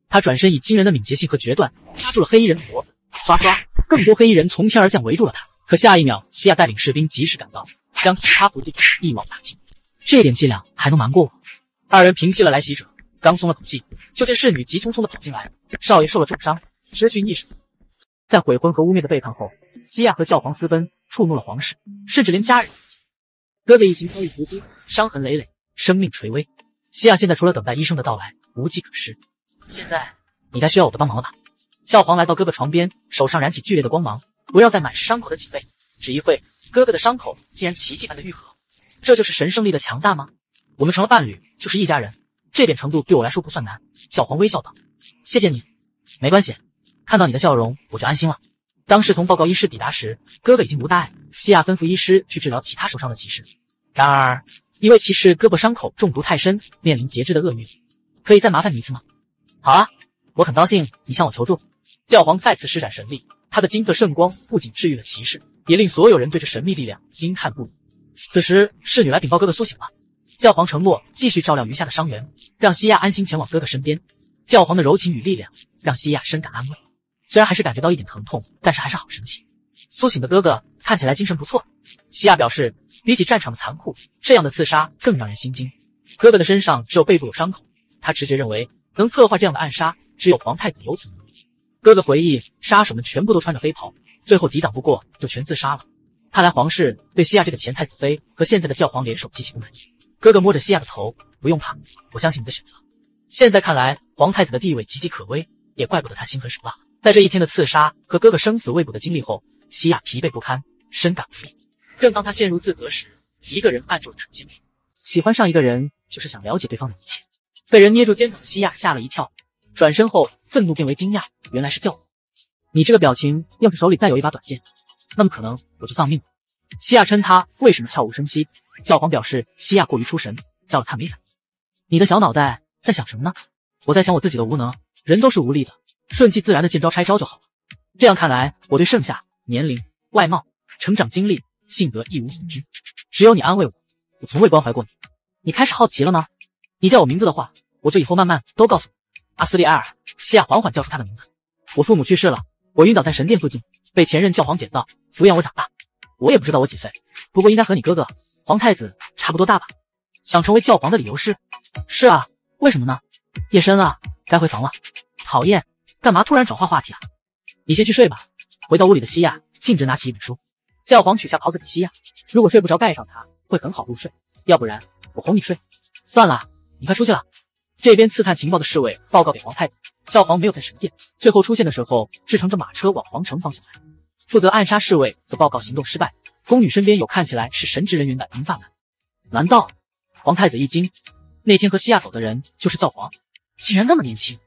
他转身以惊人的敏捷性和决断掐住了黑衣人的脖子。刷刷，更多黑衣人从天而降，围住了他。可下一秒，西亚带领士兵及时赶到，将其他伏击者一网打尽。这点伎俩还能瞒过我？二人平息了来袭者，刚松了口气，就见侍女急匆匆的跑进来。少爷受了重伤，失去意识。在悔婚和污蔑的背叛后，西亚和教皇私奔。触怒了皇室，甚至连家人。哥哥一行遭遇伏击，伤痕累累，生命垂危。西亚现在除了等待医生的到来，无计可施。现在你该需要我的帮忙了吧？教皇来到哥哥床边，手上燃起剧烈的光芒，围绕在满是伤口的脊背。只一会，哥哥的伤口竟然奇迹般的愈合。这就是神圣力的强大吗？我们成了伴侣，就是一家人，这点程度对我来说不算难。教皇微笑道：“谢谢你，没关系。看到你的笑容，我就安心了。”当侍从报告医师抵达时，哥哥已经无大碍。西亚吩咐医师去治疗其他受伤的骑士。然而，一位骑士胳膊伤口中毒太深，面临截肢的厄运。可以再麻烦你一次吗？好啊，我很高兴你向我求助。教皇再次施展神力，他的金色圣光不仅治愈了骑士，也令所有人对这神秘力量惊叹不已。此时，侍女来禀报哥哥苏醒了。教皇承诺继续照料余下的伤员，让西亚安心前往哥哥身边。教皇的柔情与力量让西亚深感安慰，虽然还是感觉到一点疼痛，但是还是好神奇。苏醒的哥哥看起来精神不错。西亚表示，比起战场的残酷，这样的刺杀更让人心惊。哥哥的身上只有背部有伤口，他直觉认为能策划这样的暗杀，只有皇太子有此能力。哥哥回忆，杀手们全部都穿着黑袍，最后抵挡不过就全自杀了。看来皇室对西亚这个前太子妃和现在的教皇联手极其不满意。哥哥摸着西亚的头，不用怕，我相信你的选择。现在看来，皇太子的地位岌岌可危，也怪不得他心狠手辣。在这一天的刺杀和哥哥生死未卜的经历后，西亚疲惫不堪，深感无力。正当他陷入自责时，一个人按住了他的肩膀。喜欢上一个人，就是想了解对方的一切。被人捏住肩膀的西亚吓了一跳。转身后，愤怒变为惊讶，原来是教皇。你这个表情，要是手里再有一把短剑，那么可能我就丧命了。西亚称他为什么悄无声息，教皇表示西亚过于出神，叫了他没反应。你的小脑袋在想什么呢？我在想我自己的无能。人都是无力的，顺其自然的见招拆招就好了。这样看来，我对盛夏、年龄、外貌、成长经历、性格一无所知，只有你安慰我，我从未关怀过你。你开始好奇了吗？你叫我名字的话，我就以后慢慢都告诉你。阿斯利埃尔，西亚缓缓叫出他的名字。我父母去世了，我晕倒在神殿附近，被前任教皇捡到，抚养我长大。我也不知道我几岁，不过应该和你哥哥皇太子差不多大吧。想成为教皇的理由是？是啊，为什么呢？夜深了，该回房了。讨厌，干嘛突然转换话题啊？你先去睡吧。回到屋里的西亚径直拿起一本书。教皇取下袍子给西亚，如果睡不着盖上它，会很好入睡。要不然我哄你睡。算了，你快出去了。这边刺探情报的侍卫报告给皇太子，教皇没有在神殿，最后出现的时候是乘着马车往皇城方向来。负责暗杀侍卫则报告行动失败。宫女身边有看起来是神职人员的银发男，难道？皇太子一惊，那天和西亚走的人就是教皇，竟然那么年轻。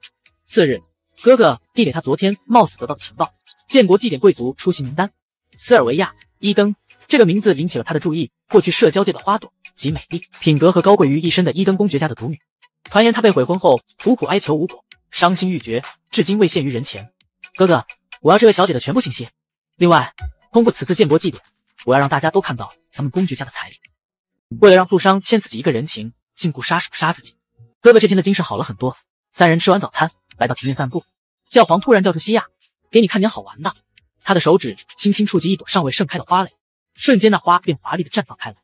次日，哥哥递给他昨天冒死得到的情报：建国祭典贵族出席名单，斯尔维亚·伊登这个名字引起了他的注意。过去社交界的花朵，极美丽、品格和高贵于一身的伊登公爵家的独女。传言她被悔婚后苦苦哀求无果，伤心欲绝，至今未现于人前。哥哥，我要这位小姐的全部信息。另外，通过此次建国祭典，我要让大家都看到咱们公爵家的财力。为了让富商欠自己一个人情，禁锢杀手杀自己。哥哥这天的精神好了很多。三人吃完早餐，来到庭院散步。教皇突然叫住西亚：“给你看点好玩的。”他的手指轻轻触及一朵尚未盛开的花蕾，瞬间那花便华丽的绽放开来。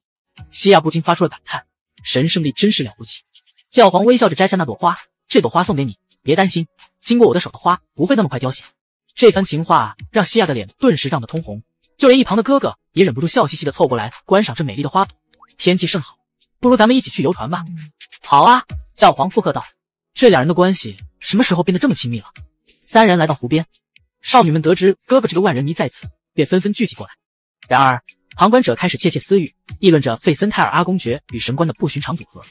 西亚不禁发出了感叹：“神圣力真是了不起。”教皇微笑着摘下那朵花：“这朵花送给你，别担心，经过我的手的花不会那么快凋谢。”这番情话让西亚的脸顿时涨得通红，就连一旁的哥哥也忍不住笑嘻嘻的凑过来观赏这美丽的花朵。天气甚好，不如咱们一起去游船吧。好啊，教皇附和道。这两人的关系什么时候变得这么亲密了？三人来到湖边，少女们得知哥哥这个万人迷在此，便纷纷聚集过来。然而，旁观者开始窃窃私语，议论着费森泰尔阿公爵与神官的不寻常组合。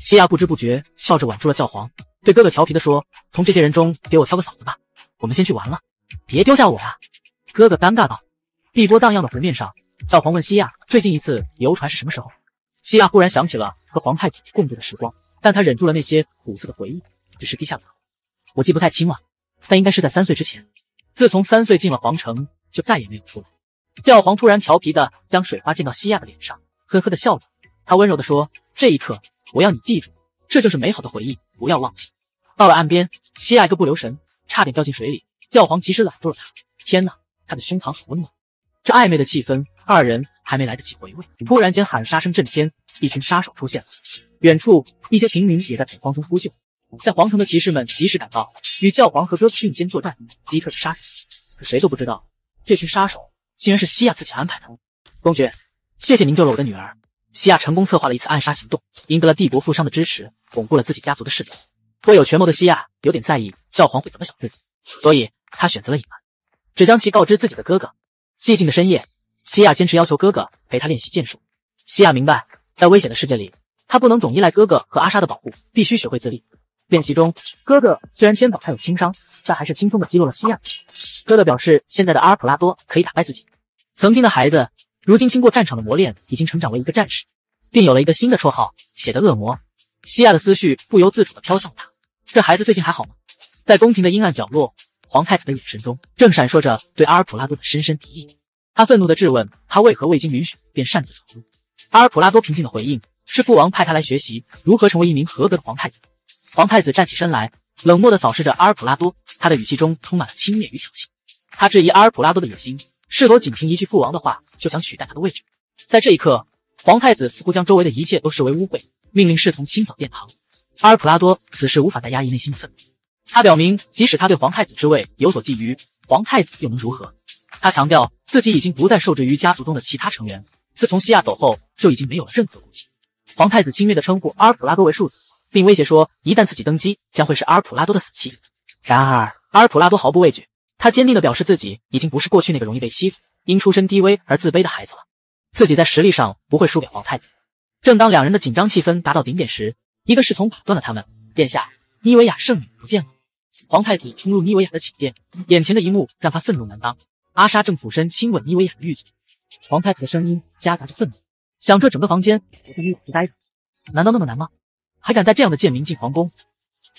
西亚不知不觉笑着挽住了教皇，对哥哥调皮的说：“从这些人中给我挑个嫂子吧，我们先去玩了，别丢下我啊！”哥哥尴尬道。碧波荡漾的湖面上，教皇问西亚：“最近一次游船是什么时候？”西亚忽然想起了和皇太子共度的时光，但他忍住了那些苦涩的回忆，只是低下了头。我记不太清了，但应该是在三岁之前。自从三岁进了皇城，就再也没有出来。教皇突然调皮的将水花溅到西亚的脸上，呵呵的笑着。他温柔的说：“这一刻，我要你记住，这就是美好的回忆，不要忘记。”到了岸边，西亚一个不留神，差点掉进水里。教皇及时揽住了他。天哪，他的胸膛好温暖。这暧昧的气氛，二人还没来得及回味，突然间喊杀声震天，一群杀手出现了。远处一些平民也在恐慌中呼救，在皇城的骑士们及时赶到，与教皇和哥哥并肩作战，击退了杀手。可谁都不知道，这群杀手竟然是西亚自己安排的。公爵，谢谢您救了我的女儿。西亚成功策划了一次暗杀行动，赢得了帝国富商的支持，巩固了自己家族的势力。颇有权谋的西亚有点在意教皇会怎么想自己，所以他选择了隐瞒，只将其告知自己的哥哥。寂静的深夜，西亚坚持要求哥哥陪他练习剑术。西亚明白，在危险的世界里，他不能总依赖哥哥和阿莎的保护，必须学会自立。练习中，哥哥虽然肩膀上有轻伤，但还是轻松的击落了西亚。哥哥表示，现在的阿尔普拉多可以打败自己。曾经的孩子，如今经过战场的磨练，已经成长为一个战士，并有了一个新的绰号——血的恶魔。西亚的思绪不由自主地飘向他。这孩子最近还好吗？在宫廷的阴暗角落，皇太子的眼神中正闪烁着对阿尔普拉多的深深敌意。他愤怒地质问他为何未经允许便擅自闯入。阿尔普拉多平静的回应是父王派他来学习如何成为一名合格的皇太子。皇太子站起身来，冷漠地扫视着阿尔普拉多，他的语气中充满了轻蔑与挑衅。他质疑阿尔普拉多的野心是否仅凭一句父王的话就想取代他的位置。在这一刻，皇太子似乎将周围的一切都视为污秽，命令侍从清扫殿堂。阿尔普拉多此时无法再压抑内心的愤怒，他表明，即使他对皇太子之位有所觊觎，皇太子又能如何？他强调自己已经不再受制于家族中的其他成员，自从西亚走后，就已经没有了任何顾忌。皇太子轻蔑地称呼阿尔普拉多为庶子，并威胁说，一旦自己登基，将会是阿尔普拉多的死期。然而，阿尔普拉多毫不畏惧，他坚定地表示自己已经不是过去那个容易被欺负、因出身低微而自卑的孩子了，自己在实力上不会输给皇太子。正当两人的紧张气氛达到顶点时，一个侍从打断了他们：“殿下，妮维亚圣女不见了。”皇太子冲入妮维亚的寝殿，眼前的一幕让他愤怒难当。阿莎正俯身亲吻妮维亚的玉嘴，皇太子的声音夹杂着愤怒，响彻整个房间。我在你老实待着，难道那么难吗？还敢带这样的贱民进皇宫？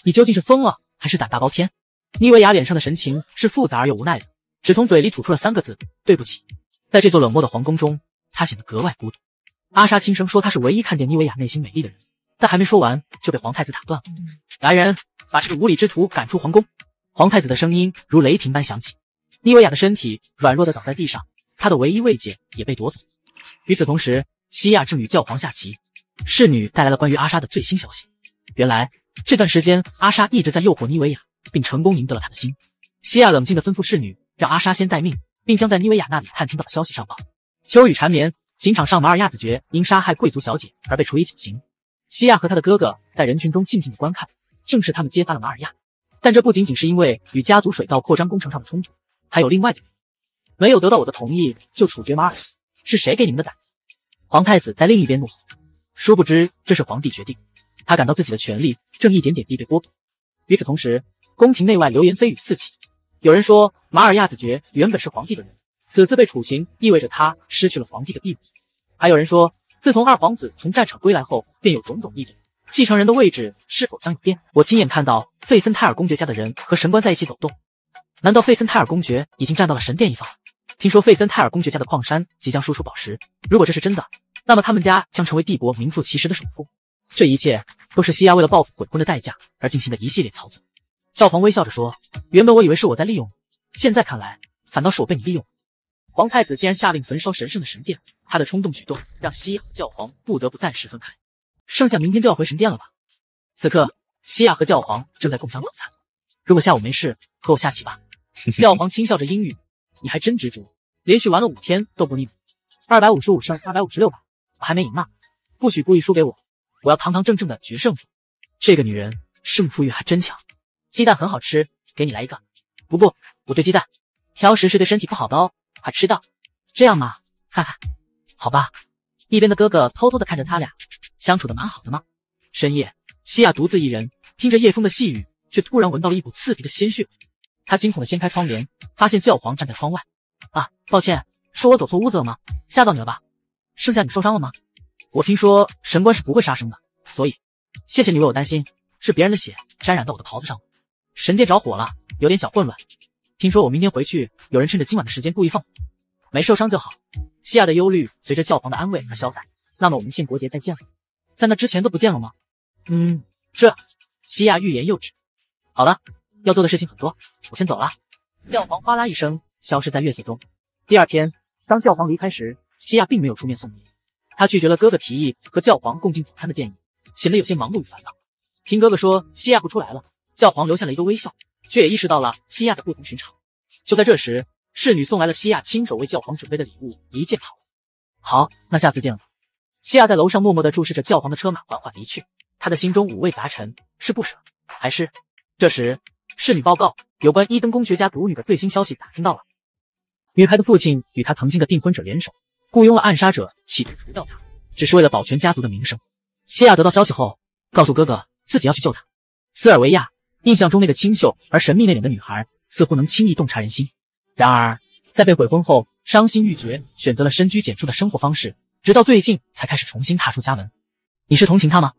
你究竟是疯了还是胆大包天？妮维雅脸上的神情是复杂而又无奈的，只从嘴里吐出了三个字：“对不起。”在这座冷漠的皇宫中，她显得格外孤独。阿莎轻声说：“她是唯一看见妮维雅内心美丽的人。”但还没说完，就被皇太子打断了。来人，把这个无礼之徒赶出皇宫！皇太子的声音如雷霆般响起。妮维雅的身体软弱的倒在地上，她的唯一慰藉也被夺走。与此同时，西亚正与教皇下棋。侍女带来了关于阿莎的最新消息。原来这段时间，阿莎一直在诱惑妮维亚，并成功赢得了她的心。西亚冷静的吩咐侍女，让阿莎先待命，并将在妮维亚那里探听到的消息上报。秋雨缠绵，刑场上马尔亚子爵因杀害贵族小姐而被处以绞刑。西亚和他的哥哥在人群中静静的观看，正是他们揭发了马尔亚。但这不仅仅是因为与家族水稻扩张工程上的冲突，还有另外的原因。没有得到我的同意就处决马尔斯，是谁给你们的胆子？皇太子在另一边怒吼。殊不知这是皇帝决定，他感到自己的权力正一点点地被剥夺。与此同时，宫廷内外流言蜚语四起。有人说马尔亚子爵原本是皇帝的人，此次被处刑意味着他失去了皇帝的庇护。还有人说。自从二皇子从战场归来后，便有种种议论，继承人的位置是否将有变？我亲眼看到费森泰尔公爵家的人和神官在一起走动，难道费森泰尔公爵已经站到了神殿一方？听说费森泰尔公爵家的矿山即将输出宝石，如果这是真的，那么他们家将成为帝国名副其实的首富。这一切都是西亚为了报复鬼婚的代价而进行的一系列操作。教皇微笑着说：“原本我以为是我在利用你，现在看来，反倒是我被你利用了。”皇太子竟然下令焚烧神圣的神殿，他的冲动举动让西亚和教皇不得不暂时分开。剩下明天就要回神殿了吧？此刻，西亚和教皇正在共享早餐。如果下午没事，和我下棋吧。教皇轻笑着阴语：“你还真执着，连续玩了五天都不腻。二百五十五胜二百五十六败，我还没赢呢。不许故意输给我，我要堂堂正正的决胜负。这个女人胜负欲还真强。鸡蛋很好吃，给你来一个。不过我对鸡蛋挑食是对身体不好的哦。”快吃到，这样吗？哈哈，好吧。一边的哥哥偷偷的看着他俩，相处的蛮好的嘛？深夜，西亚独自一人，听着夜风的细雨，却突然闻到了一股刺鼻的鲜血。他惊恐的掀开窗帘，发现教皇站在窗外。啊，抱歉，是我走错屋子了吗？吓到你了吧？剩下你受伤了吗？我听说神官是不会杀生的，所以谢谢你为我担心。是别人的血沾染到我的袍子上了。神殿着火了，有点小混乱。听说我明天回去，有人趁着今晚的时间故意放火，没受伤就好。西亚的忧虑随着教皇的安慰而消散。那么我们献国节再见了，在那之前都不见了吗？嗯，这西亚欲言又止。好了，要做的事情很多，我先走了。教皇哗啦一声消失在月色中。第二天，当教皇离开时，西亚并没有出面送别，他拒绝了哥哥提议和教皇共进早餐的建议，显得有些忙碌与烦恼。听哥哥说西亚不出来了，教皇留下了一个微笑。却也意识到了西亚的不同寻常。就在这时，侍女送来了西亚亲手为教皇准备的礼物——一件袍子。好，那下次见了。西亚在楼上默默地注视着教皇的车马缓缓离去，他的心中五味杂陈，是不舍还是……这时，侍女报告，有关伊登公爵家独女的最新消息打听到了。女孩的父亲与他曾经的订婚者联手，雇佣了暗杀者，企图除掉他。只是为了保全家族的名声。西亚得到消息后，告诉哥哥自己要去救他。斯尔维亚印象中那个清秀而神秘内敛的女孩，似乎能轻易洞察人心。然而，在被悔婚后，伤心欲绝，选择了深居简出的生活方式，直到最近才开始重新踏出家门。你是同情他吗？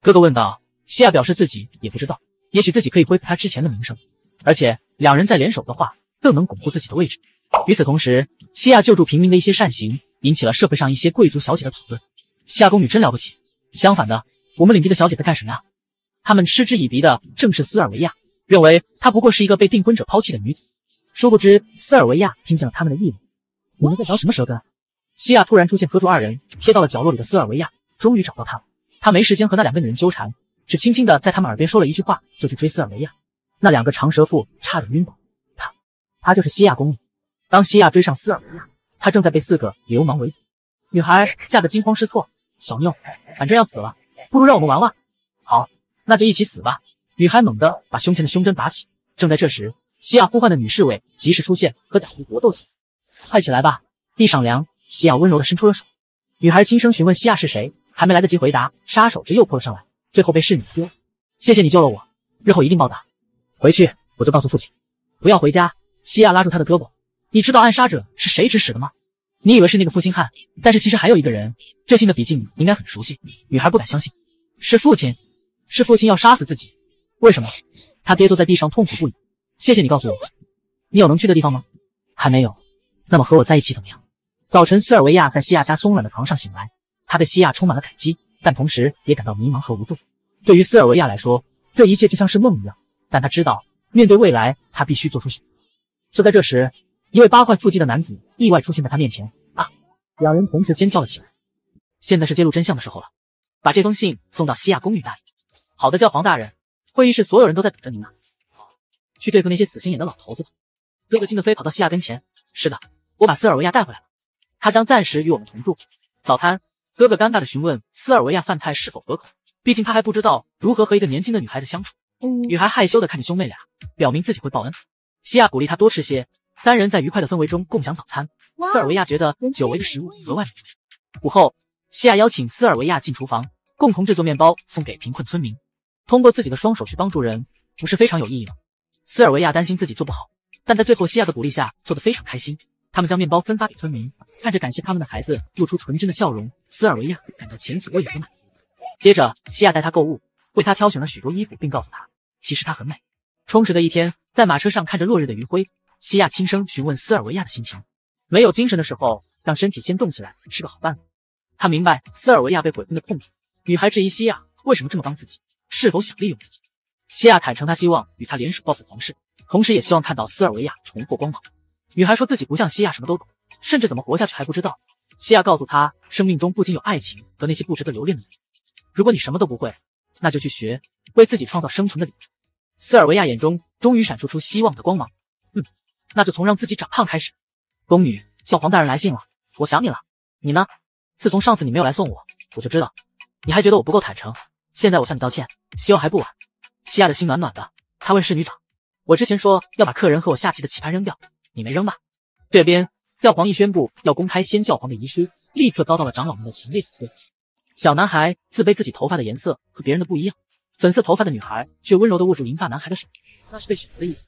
哥哥问道。西亚表示自己也不知道，也许自己可以恢复他之前的名声，而且两人再联手的话，更能巩固自己的位置。与此同时，西亚救助平民的一些善行，引起了社会上一些贵族小姐的讨论。西亚宫女真了不起。相反的，我们领地的小姐在干什么呀？他们嗤之以鼻的正是斯尔维亚，认为她不过是一个被订婚者抛弃的女子。殊不知，斯尔维亚听见了他们的议论。你们在嚼什么舌根？西亚突然出现，喝住二人，瞥到了角落里的斯尔维亚，终于找到他了。他没时间和那两个女人纠缠，只轻轻的在他们耳边说了一句话，就去追斯尔维亚。那两个长舌妇差点晕倒。他，他就是西亚宫女。当西亚追上斯尔维亚，他正在被四个流氓围堵。女孩吓得惊慌失措。小妞，反正要死了，不如让我们玩玩。好，那就一起死吧。女孩猛地把胸前的胸针拔起。正在这时，西亚呼唤的女侍卫及时出现，和歹徒搏斗起来。快起来吧，地上凉。西亚温柔地伸出了手。女孩轻声询问西亚是谁，还没来得及回答，杀手就又扑了上来，最后被侍女丢。谢谢你救了我，日后一定报答。回去我就告诉父亲，不要回家。西亚拉住他的胳膊。你知道暗杀者是谁指使的吗？你以为是那个负心汉，但是其实还有一个人。这信的笔迹你应该很熟悉。女孩不敢相信，是父亲，是父亲要杀死自己。为什么？他跌坐在地上痛苦不已。谢谢你告诉我。你有能去的地方吗？还没有。那么和我在一起怎么样？早晨，斯尔维亚在西亚家松软的床上醒来，他对西亚充满了感激，但同时也感到迷茫和无助。对于斯尔维亚来说，这一切就像是梦一样。但他知道，面对未来，他必须做出选择。就在这时。一位八块腹肌的男子意外出现在他面前啊！两人同时尖叫了起来。现在是揭露真相的时候了，把这封信送到西亚宫女那里。好的，教皇大人，会议室所有人都在等着您呢。好，去对付那些死心眼的老头子吧。哥哥惊得飞跑到西亚跟前，是的，我把斯尔维亚带回来了，他将暂时与我们同住。早餐，哥哥尴尬的询问斯尔维亚饭菜是否合口，毕竟他还不知道如何和一个年轻的女孩子相处。女孩害羞的看着兄妹俩，表明自己会报恩。西亚鼓励他多吃些。三人在愉快的氛围中共享早餐。斯尔维亚觉得久违的食物格外美味。午后，西亚邀请斯尔维亚进厨房，共同制作面包送给贫困村民。通过自己的双手去帮助人，不是非常有意义吗？斯尔维亚担心自己做不好，但在最后西亚的鼓励下，做得非常开心。他们将面包分发给村民，看着感谢他们的孩子露出纯真的笑容，斯尔维亚感到前所未有的满足。接着，西亚带他购物，为他挑选了许多衣服，并告诉他，其实她很美。充实的一天，在马车上看着落日的余晖。西亚轻声询问斯尔维亚的心情。没有精神的时候，让身体先动起来是个好办法。他明白斯尔维亚被悔婚的痛苦。女孩质疑西亚为什么这么帮自己，是否想利用自己。西亚坦诚，他希望与他联手报复皇室，同时也希望看到斯尔维亚重获光芒。女孩说自己不像西亚什么都懂，甚至怎么活下去还不知道。西亚告诉他，生命中不仅有爱情和那些不值得留恋的人。如果你什么都不会，那就去学，为自己创造生存的理由。斯尔维亚眼中终于闪烁出希望的光芒。嗯。那就从让自己长胖开始。宫女，教皇大人来信了，我想你了。你呢？自从上次你没有来送我，我就知道你还觉得我不够坦诚。现在我向你道歉，希望还不晚。西亚的心暖暖的，他问侍女长：“我之前说要把客人和我下棋的棋盘扔掉，你没扔吧？”这边教皇一宣布要公开先教皇的遗书，立刻遭到了长老们的强烈反对。小男孩自卑自己头发的颜色和别人的不一样，粉色头发的女孩却温柔地握住银发男孩的手，那是被选择的意思。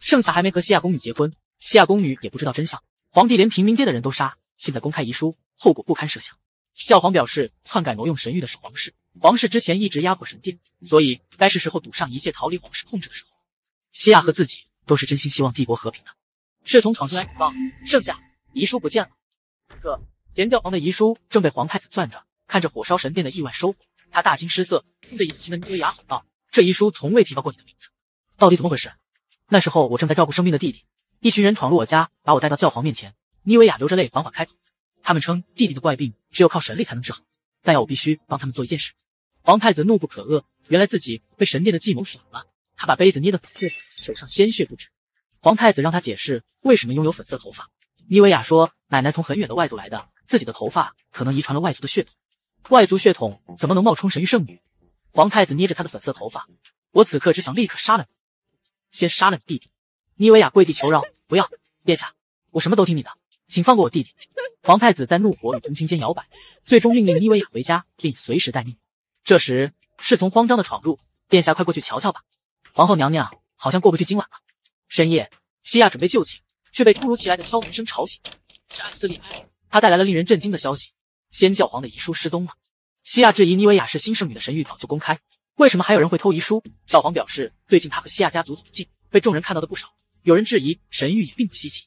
剩下还没和西亚宫女结婚，西亚宫女也不知道真相。皇帝连平民街的人都杀，现在公开遗书，后果不堪设想。教皇表示，篡改挪用神谕的是皇室，皇室之前一直压迫神殿，所以该是时候赌上一切逃离皇室控制的时候。西亚和自己都是真心希望帝国和平的。侍从闯进来禀报，圣下，遗书不见了。此刻，前教皇的遗书正被皇太子攥着，看着火烧神殿的意外收获，他大惊失色，冲着眼前的妮维雅吼道：“这遗书从未提到过你的名字，到底怎么回事？”那时候我正在照顾生病的弟弟，一群人闯入我家，把我带到教皇面前。妮维亚流着泪缓缓开口，他们称弟弟的怪病只有靠神力才能治好，但要我必须帮他们做一件事。皇太子怒不可遏，原来自己被神殿的计谋耍了。他把杯子捏得粉碎，手上鲜血不止。皇太子让他解释为什么拥有粉色头发。妮维亚说，奶奶从很远的外族来的，自己的头发可能遗传了外族的血统。外族血统怎么能冒充神域圣女？皇太子捏着他的粉色头发，我此刻只想立刻杀了你。先杀了你弟弟！妮维亚跪地求饶，不要，殿下，我什么都听你的。请放过我弟弟！皇太子在怒火与同情间摇摆，最终命令妮维雅回家，并随时待命。这时，侍从慌张的闯入：“殿下，快过去瞧瞧吧！皇后娘娘好像过不去今晚了。”深夜，西亚准备就寝，却被突如其来的敲门声吵醒。是艾斯利埃，他带来了令人震惊的消息：先教皇的遗书失踪了。西亚质疑妮维雅是新圣女的神谕早就公开，为什么还有人会偷遗书？教皇表示，最近他和西亚家族走近，被众人看到的不少。有人质疑神谕也并不稀奇。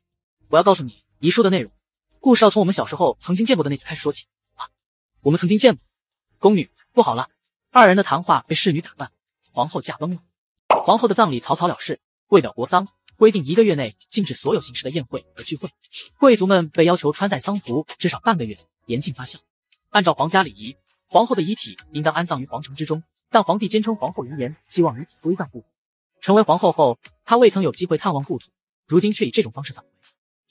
我要告诉你遗书的内容。故事要从我们小时候曾经见过的那次开始说起啊！我们曾经见过宫女，不好了！二人的谈话被侍女打断，皇后驾崩了。皇后的葬礼草草了事，为表国丧，规定一个月内禁止所有形式的宴会和聚会，贵族们被要求穿戴丧服至少半个月，严禁发笑。按照皇家礼仪，皇后的遗体应当安葬于皇城之中，但皇帝坚称皇后遗言，希望遗体归葬故土。成为皇后后，她未曾有机会探望故土，如今却以这种方式返回。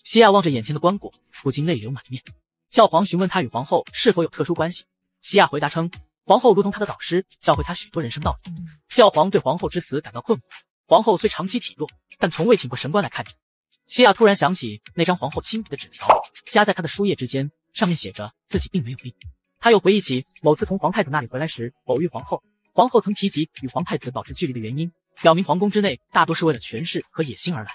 西亚望着眼前的棺椁，不禁泪流满面。教皇询问他与皇后是否有特殊关系，西亚回答称，皇后如同他的导师，教会他许多人生道理。教皇对皇后之死感到困惑。皇后虽长期体弱，但从未请过神官来看诊。西亚突然想起那张皇后亲笔的纸条，夹在他的书页之间，上面写着自己并没有病。他又回忆起某次从皇太子那里回来时，偶遇皇后，皇后曾提及与皇太子保持距离的原因，表明皇宫之内大多是为了权势和野心而来。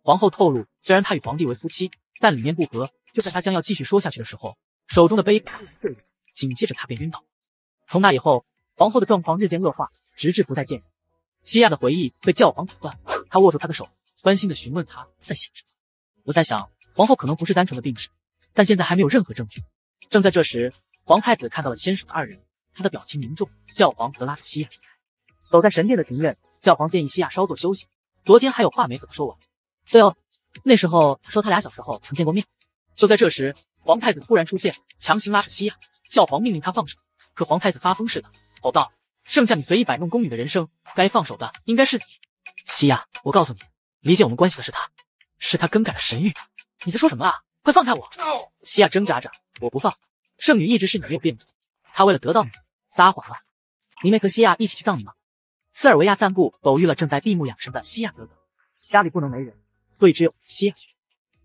皇后透露，虽然她与皇帝为夫妻，但理念不合。就在她将要继续说下去的时候，手中的杯碎了，紧接着她便晕倒。从那以后，皇后的状况日渐恶化，直至不再见人。西亚的回忆被教皇打断，他握住她的手，关心的询问她在想什么。我在想，皇后可能不是单纯的病逝，但现在还没有任何证据。正在这时，皇太子看到了牵手的二人，他的表情凝重。教皇则拉着西亚离开，走在神殿的庭院。教皇建议西亚稍作休息，昨天还有话没和他说完。对哦，那时候他说他俩小时候曾见过面。就在这时，皇太子突然出现，强行拉着西亚。教皇命令他放手，可皇太子发疯似的吼道：“剩下你随意摆弄宫女的人生，该放手的应该是你，西亚。我告诉你，理解我们关系的是他，是他更改了神谕。你在说什么啊？快放开我！”西亚挣扎着：“我不放，圣女一直是你没有变过。她为了得到你，撒谎了。你没和西亚一起去葬礼吗？”斯尔维亚散步，偶遇了正在闭目养神的西亚哥哥，家里不能没人。所以只有西亚去。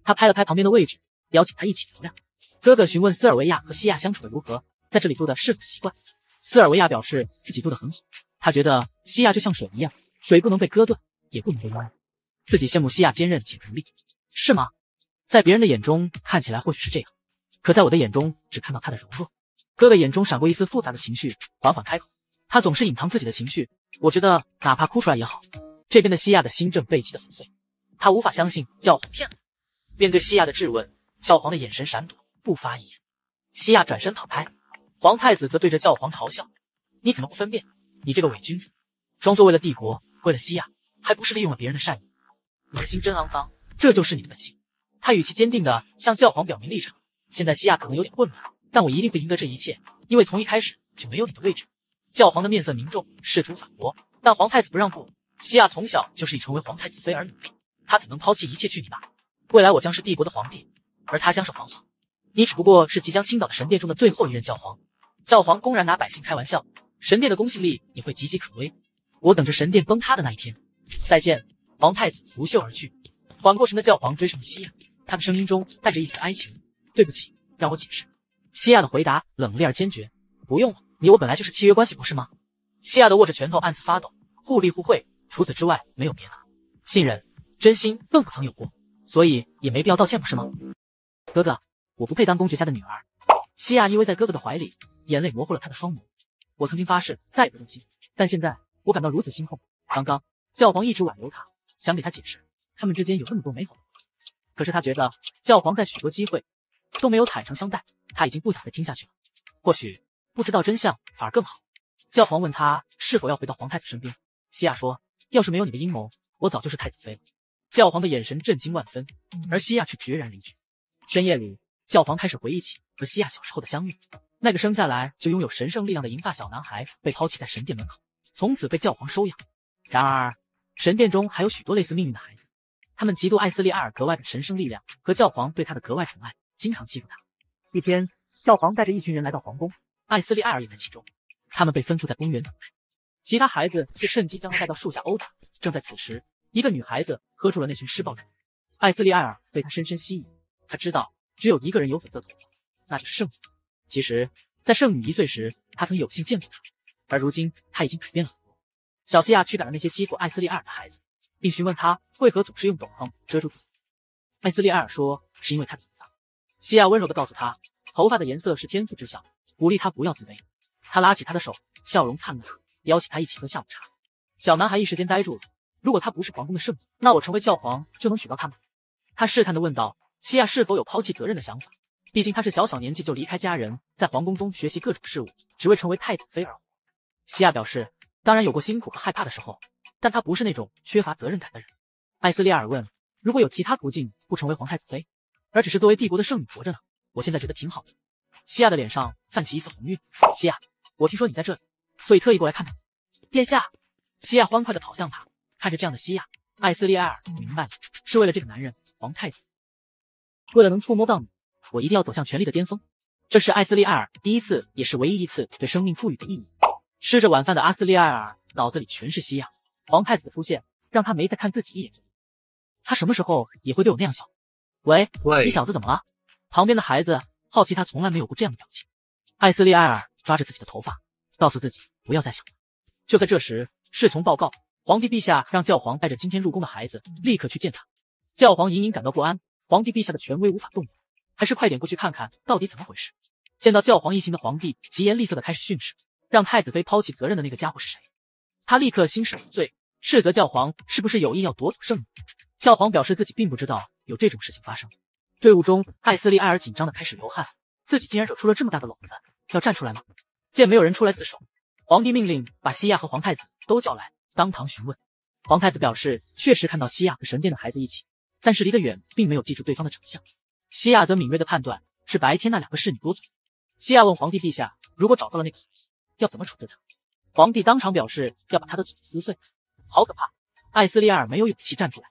他拍了拍旁边的位置，邀请他一起聊聊。哥哥询问斯尔维亚和西亚相处的如何，在这里住的是否习惯。斯尔维亚表示自己住的很好，他觉得西亚就像水一样，水不能被割断，也不能被淹没。自己羡慕西亚坚韧且独立，是吗？在别人的眼中看起来或许是这样，可在我的眼中只看到他的柔弱。哥哥眼中闪过一丝复杂的情绪，缓缓开口：“他总是隐藏自己的情绪，我觉得哪怕哭出来也好。”这边的西亚的心正被击得粉碎。他无法相信教皇骗了，面对西亚的质问，教皇的眼神闪躲，不发一言。西亚转身跑开，皇太子则对着教皇咆哮：“你怎么不分辨？你这个伪君子，装作为了帝国，为了西亚，还不是利用了别人的善意？你的心真肮脏，这就是你的本性。”他语气坚定地向教皇表明立场。现在西亚可能有点混乱，但我一定会赢得这一切，因为从一开始就没有你的位置。教皇的面色凝重，试图反驳，但皇太子不让步。西亚从小就是以成为皇太子妃而努力。他怎能抛弃一切去你那？未来我将是帝国的皇帝，而他将是皇后。你只不过是即将倾倒的神殿中的最后一任教皇。教皇公然拿百姓开玩笑，神殿的公信力也会岌岌可危。我等着神殿崩塌的那一天。再见，皇太子拂袖而去。缓过神的教皇追上了西亚，他的声音中带着一丝哀求：“对不起，让我解释。”西亚的回答冷冽而坚决：“不用了，你我本来就是契约关系，不是吗？”西亚的握着拳头暗自发抖，互利互惠，除此之外没有别的信任。真心更不曾有过，所以也没必要道歉，不是吗？哥哥，我不配当公爵家的女儿。西亚依偎在哥哥的怀里，眼泪模糊了他的双眸。我曾经发誓再也不动心，但现在我感到如此心痛。刚刚教皇一直挽留他，想给他解释他们之间有那么多美好的可是他觉得教皇在许多机会都没有坦诚相待，他已经不想再听下去了。或许不知道真相反而更好。教皇问他是否要回到皇太子身边，西亚说：“要是没有你的阴谋，我早就是太子妃了。”教皇的眼神震惊万分，而西亚却决然离去。深夜里，教皇开始回忆起和西亚小时候的相遇。那个生下来就拥有神圣力量的银发小男孩被抛弃在神殿门口，从此被教皇收养。然而，神殿中还有许多类似命运的孩子，他们嫉妒艾斯利埃尔格外的神圣力量和教皇对他的格外宠爱，经常欺负他。一天，教皇带着一群人来到皇宫，艾斯利埃尔也在其中。他们被吩咐在公园等待，其他孩子却趁机将他带到树下殴打。正在此时，一个女孩子喝住了那群施暴者，艾斯利埃尔被她深深吸引。他知道只有一个人有粉色头发，那就是圣女。其实，在圣女一岁时，他曾有幸见过她，而如今她已经改变了很多。小西亚驱赶了那些欺负艾斯利埃尔的孩子，并询问他为何总是用斗篷遮住自己。艾斯利埃尔说：“是因为他的。”西亚温柔地告诉他：“头发的颜色是天赋之象，鼓励他不要自卑。”他拉起他的手，笑容灿烂，邀请他一起喝下午茶。小男孩一时间呆住了。如果他不是皇宫的圣子，那我成为教皇就能娶到她吗？他试探地问道。西亚是否有抛弃责任的想法？毕竟他是小小年纪就离开家人，在皇宫中学习各种事务，只为成为太子妃而活。西亚表示，当然有过辛苦和害怕的时候，但他不是那种缺乏责任感的人。艾斯利亚尔问：“如果有其他途径不成为皇太子妃，而只是作为帝国的圣女活着呢？”我现在觉得挺好的。西亚的脸上泛起一丝红晕。西亚，我听说你在这里，所以特意过来看看你。殿下，西亚欢快地跑向他。看着这样的西亚，艾斯利埃尔明白了，是为了这个男人，皇太子。为了能触摸到你，我一定要走向权力的巅峰。这是艾斯利埃尔第一次，也是唯一一次对生命赋予的意义。吃着晚饭的阿斯利埃尔脑子里全是西亚，皇太子的出现让他没再看自己一眼。他什么时候也会对我那样笑？喂喂，你小子怎么了？旁边的孩子好奇他从来没有过这样的表情。艾斯利埃尔抓着自己的头发，告诉自己不要再想了。就在这时，侍从报告。皇帝陛下让教皇带着今天入宫的孩子立刻去见他。教皇隐隐感到不安，皇帝陛下的权威无法动摇，还是快点过去看看到底怎么回事。见到教皇一行的皇帝疾言厉色的开始训斥，让太子妃抛弃责任的那个家伙是谁？他立刻心生罪，斥责教皇是不是有意要夺走圣女。教皇表示自己并不知道有这种事情发生。队伍中，艾斯利埃尔紧张的开始流汗，自己竟然惹出了这么大的篓子，要站出来吗？见没有人出来自首，皇帝命令把西亚和皇太子都叫来。当堂询问，皇太子表示确实看到西亚和神殿的孩子一起，但是离得远，并没有记住对方的长相。西亚则敏锐的判断是白天那两个侍女多嘴。西亚问皇帝陛下，如果找到了那个孩子，要怎么处置他？皇帝当场表示要把他的嘴撕碎。好可怕！艾斯利埃尔没有勇气站出来。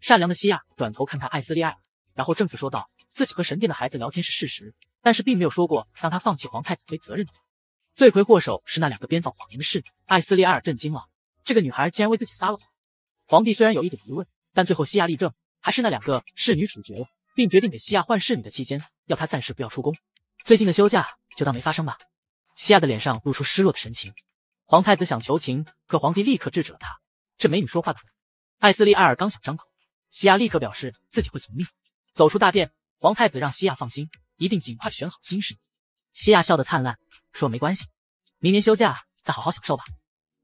善良的西亚转头看看艾斯利埃尔，然后正色说道：“自己和神殿的孩子聊天是事实，但是并没有说过让他放弃皇太子妃责任的话。罪魁祸首是那两个编造谎言的侍女。”艾斯利埃尔震惊了。这个女孩竟然为自己撒了谎。皇帝虽然有一点疑问，但最后西亚立正，还是那两个侍女处决了，并决定给西亚换侍女的期间，要她暂时不要出宫。最近的休假就当没发生吧。西亚的脸上露出失落的神情。皇太子想求情，可皇帝立刻制止了他。这美女说话的很。艾斯利埃尔刚想张口，西亚立刻表示自己会从命。走出大殿，皇太子让西亚放心，一定尽快选好新侍女。西亚笑得灿烂，说没关系，明年休假再好好享受吧。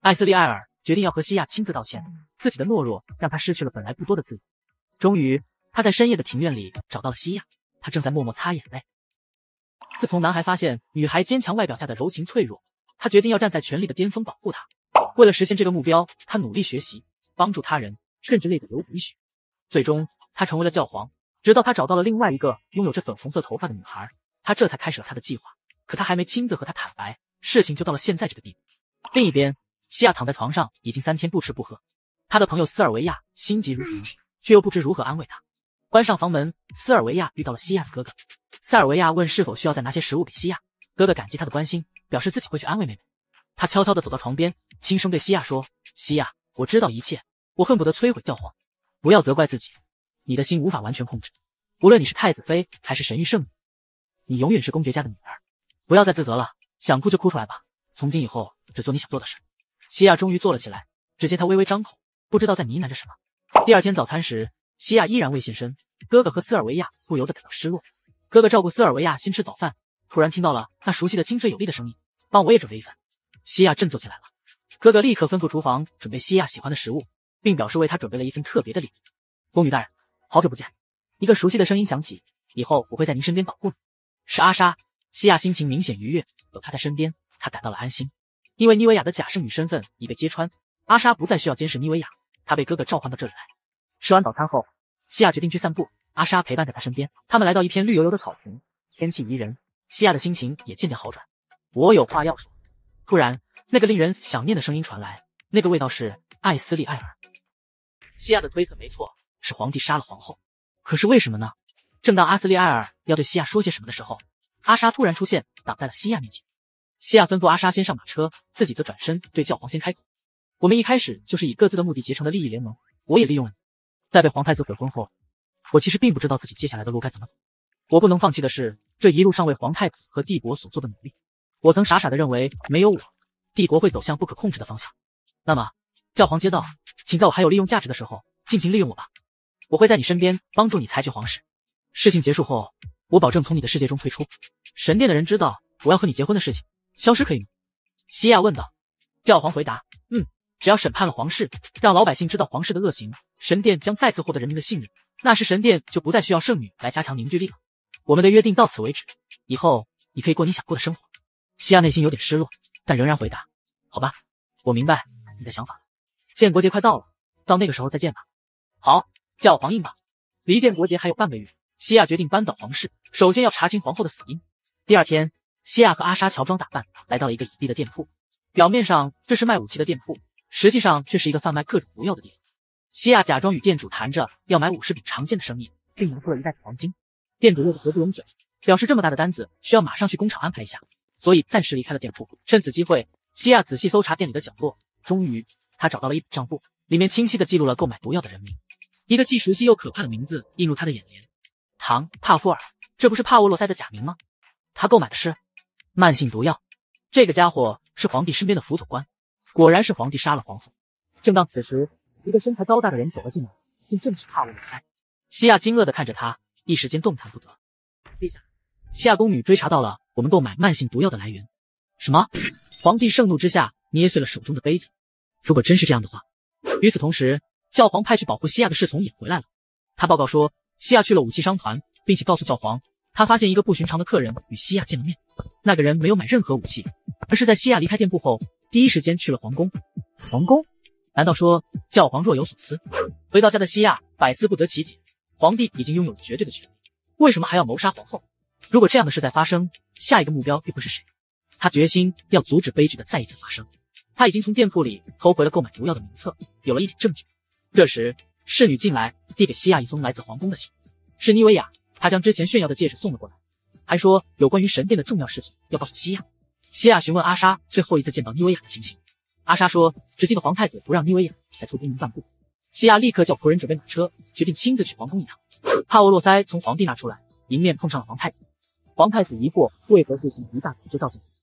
艾斯利埃尔。决定要和西亚亲自道歉，自己的懦弱让他失去了本来不多的自由。终于，他在深夜的庭院里找到了西亚，他正在默默擦眼泪。自从男孩发现女孩坚强外表下的柔情脆弱，他决定要站在权力的巅峰保护她。为了实现这个目标，他努力学习，帮助他人，甚至累得流鼻血。最终，他成为了教皇。直到他找到了另外一个拥有着粉红色头发的女孩，他这才开始了他的计划。可他还没亲自和她坦白，事情就到了现在这个地步。另一边。西亚躺在床上，已经三天不吃不喝。他的朋友斯尔维亚心急如焚，却又不知如何安慰他。关上房门，斯尔维亚遇到了西亚的哥哥。塞尔维亚问是否需要再拿些食物给西亚。哥哥感激他的关心，表示自己会去安慰妹妹。他悄悄地走到床边，轻声对西亚说：“西亚，我知道一切，我恨不得摧毁教皇。不要责怪自己，你的心无法完全控制。无论你是太子妃还是神域圣女，你永远是公爵家的女儿。不要再自责了，想哭就哭出来吧。从今以后，只做你想做的事。”西亚终于坐了起来，只见他微微张口，不知道在呢喃着什么。第二天早餐时，西亚依然未现身，哥哥和斯尔维亚不由得感到失落。哥哥照顾斯尔维亚先吃早饭，突然听到了那熟悉的清脆有力的声音：“帮我也准备一份。”西亚振作起来了。哥哥立刻吩咐厨房准备西亚喜欢的食物，并表示为他准备了一份特别的礼物。宫女大人，好久不见！一个熟悉的声音响起：“以后我会在您身边保护你。”是阿莎。西亚心情明显愉悦，有她在身边，他感到了安心。因为妮维亚的假圣女身份已被揭穿，阿莎不再需要监视妮维亚，她被哥哥召唤到这里来。吃完早餐后，西亚决定去散步，阿莎陪伴在他身边。他们来到一片绿油油的草坪，天气宜人，西亚的心情也渐渐好转。我有话要说。突然，那个令人想念的声音传来，那个味道是艾斯利埃尔。西亚的推测没错，是皇帝杀了皇后。可是为什么呢？正当阿斯利埃尔要对西亚说些什么的时候，阿莎突然出现，挡在了西亚面前。西亚吩咐阿莎先上马车，自己则转身对教皇先开口：“我们一开始就是以各自的目的结成的利益联盟，我也利用了你。在被皇太子悔婚后，我其实并不知道自己接下来的路该怎么走。我不能放弃的是这一路上为皇太子和帝国所做的努力。我曾傻傻的认为没有我，帝国会走向不可控制的方向。那么，教皇接到，请在我还有利用价值的时候尽情利用我吧。我会在你身边帮助你裁决皇室。事情结束后，我保证从你的世界中退出。神殿的人知道我要和你结婚的事情，消失可以吗？西亚问道。教皇回答：“嗯，只要审判了皇室，让老百姓知道皇室的恶行，神殿将再次获得人民的信任。那时神殿就不再需要圣女来加强凝聚力了。我们的约定到此为止，以后你可以过你想过的生活。”西亚内心有点失落，但仍然回答：“好吧，我明白你的想法了。建国节快到了，到那个时候再见吧。”好，教皇印吧。离建国节还有半个月，西亚决定扳倒皇室，首先要查清皇后的死因。第二天，西亚和阿莎乔装打扮，来到了一个隐蔽的店铺。表面上这是卖武器的店铺，实际上却是一个贩卖各种毒药的地方。西亚假装与店主谈着要买五十柄长剑的生意，并拿出了一袋子黄金。店主乐得合不拢嘴，表示这么大的单子需要马上去工厂安排一下，所以暂时离开了店铺。趁此机会，西亚仔细搜查店里的角落，终于他找到了一本账簿，里面清晰的记录了购买毒药的人名。一个既熟悉又可怕的名字映入他的眼帘：唐帕夫尔。这不是帕沃洛塞的假名吗？他购买的是慢性毒药。这个家伙是皇帝身边的辅佐官，果然是皇帝杀了皇后。正当此时，一个身材高大的人走了进来，竟正是帕沃洛塞。西亚惊愕的看着他，一时间动弹不得。陛下，西亚宫女追查到了我们购买慢性毒药的来源。什么？皇帝盛怒之下捏碎了手中的杯子。如果真是这样的话，与此同时，教皇派去保护西亚的侍从也回来了。他报告说，西亚去了武器商团，并且告诉教皇，他发现一个不寻常的客人与西亚见了面。那个人没有买任何武器。而是在西亚离开店铺后，第一时间去了皇宫。皇宫？难道说教皇若有所思？回到家的西亚百思不得其解。皇帝已经拥有了绝对的权利，为什么还要谋杀皇后？如果这样的事再发生，下一个目标又会是谁？他决心要阻止悲剧的再一次发生。他已经从店铺里偷回了购买毒药的名册，有了一点证据。这时，侍女进来，递给西亚一封来自皇宫的信，是妮维亚。她将之前炫耀的戒指送了过来，还说有关于神殿的重要事情要告诉西亚。西亚询问阿莎最后一次见到妮维亚的情形，阿莎说只记得皇太子不让妮维亚再出宫门半步。西亚立刻叫仆人准备马车，决定亲自去皇宫一趟。帕沃洛塞从皇帝那出来，迎面碰上了皇太子。皇太子疑惑为何父亲一大早就召见自己。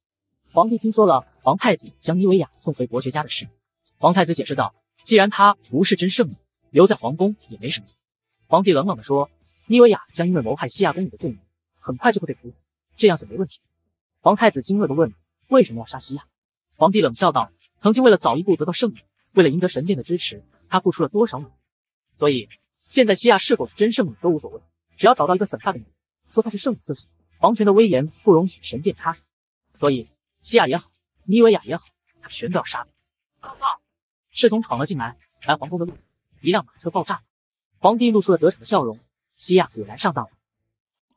皇帝听说了皇太子将妮维亚送回伯爵家的事，皇太子解释道：“既然她不是真圣女，留在皇宫也没什么。”皇帝冷冷地说：“妮维亚将因为谋害西亚宫女的罪名，很快就会被处死，这样子没问题。”皇太子惊愕地问。为什么要杀西亚？皇帝冷笑道：“曾经为了早一步得到圣女，为了赢得神殿的支持，他付出了多少努力？所以现在西亚是否是真圣女都无所谓，只要找到一个粉发的女子，说她是圣女就行。皇权的威严不容许神殿插手，所以西亚也好，妮维亚也好，他全都要杀掉。”侍从闯了进来，来皇宫的路，一辆马车爆炸了。皇帝露出了得逞的笑容：“西亚果然上当了，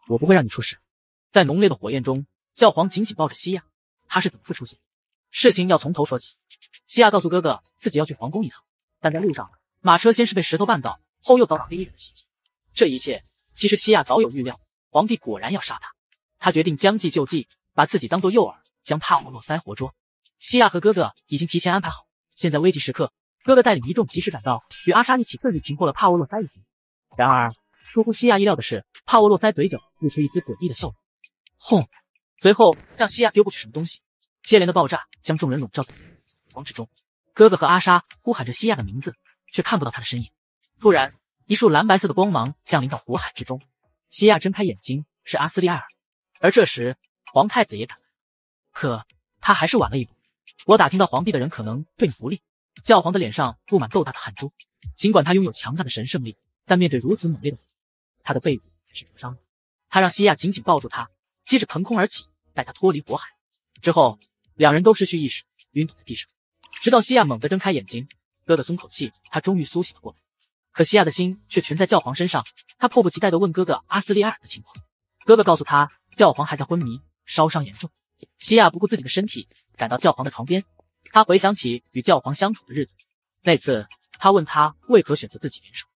我不会让你出事。”在浓烈的火焰中，教皇紧紧抱着西亚。他是怎么会出现？事情要从头说起。西亚告诉哥哥自己要去皇宫一趟，但在路上，马车先是被石头绊倒，后又遭到黑衣人的袭击。这一切其实西亚早有预料，皇帝果然要杀他。他决定将计就计，把自己当做诱饵，将帕沃洛塞活捉。西亚和哥哥已经提前安排好，现在危急时刻，哥哥带领一众及时赶到，与阿莎一起顺利擒获了帕沃洛塞一行。然而，出乎西亚意料的是，帕沃洛塞嘴角露出一丝诡异的笑容。轰！随后向西亚丢过去什么东西。接连的爆炸将众人笼罩在火光之中，哥哥和阿莎呼喊着西亚的名字，却看不到他的身影。突然，一束蓝白色的光芒降临到火海之中，西亚睁开眼睛，是阿斯利埃尔。而这时，皇太子也赶来，可他还是晚了一步。我打听到皇帝的人可能对你不利。教皇的脸上布满豆大的汗珠，尽管他拥有强大的神圣力，但面对如此猛烈的火，他的背部还是灼伤了。他让西亚紧紧抱住他，接着腾空而起，带他脱离火海。之后。两人都失去意识，晕倒在地上，直到西亚猛地睁开眼睛，哥哥松口气，他终于苏醒了过来。可西亚的心却全在教皇身上，他迫不及待地问哥哥阿斯利埃尔的情况。哥哥告诉他，教皇还在昏迷，烧伤严重。西亚不顾自己的身体，赶到教皇的床边。他回想起与教皇相处的日子，那次他问他为何选择自己联手，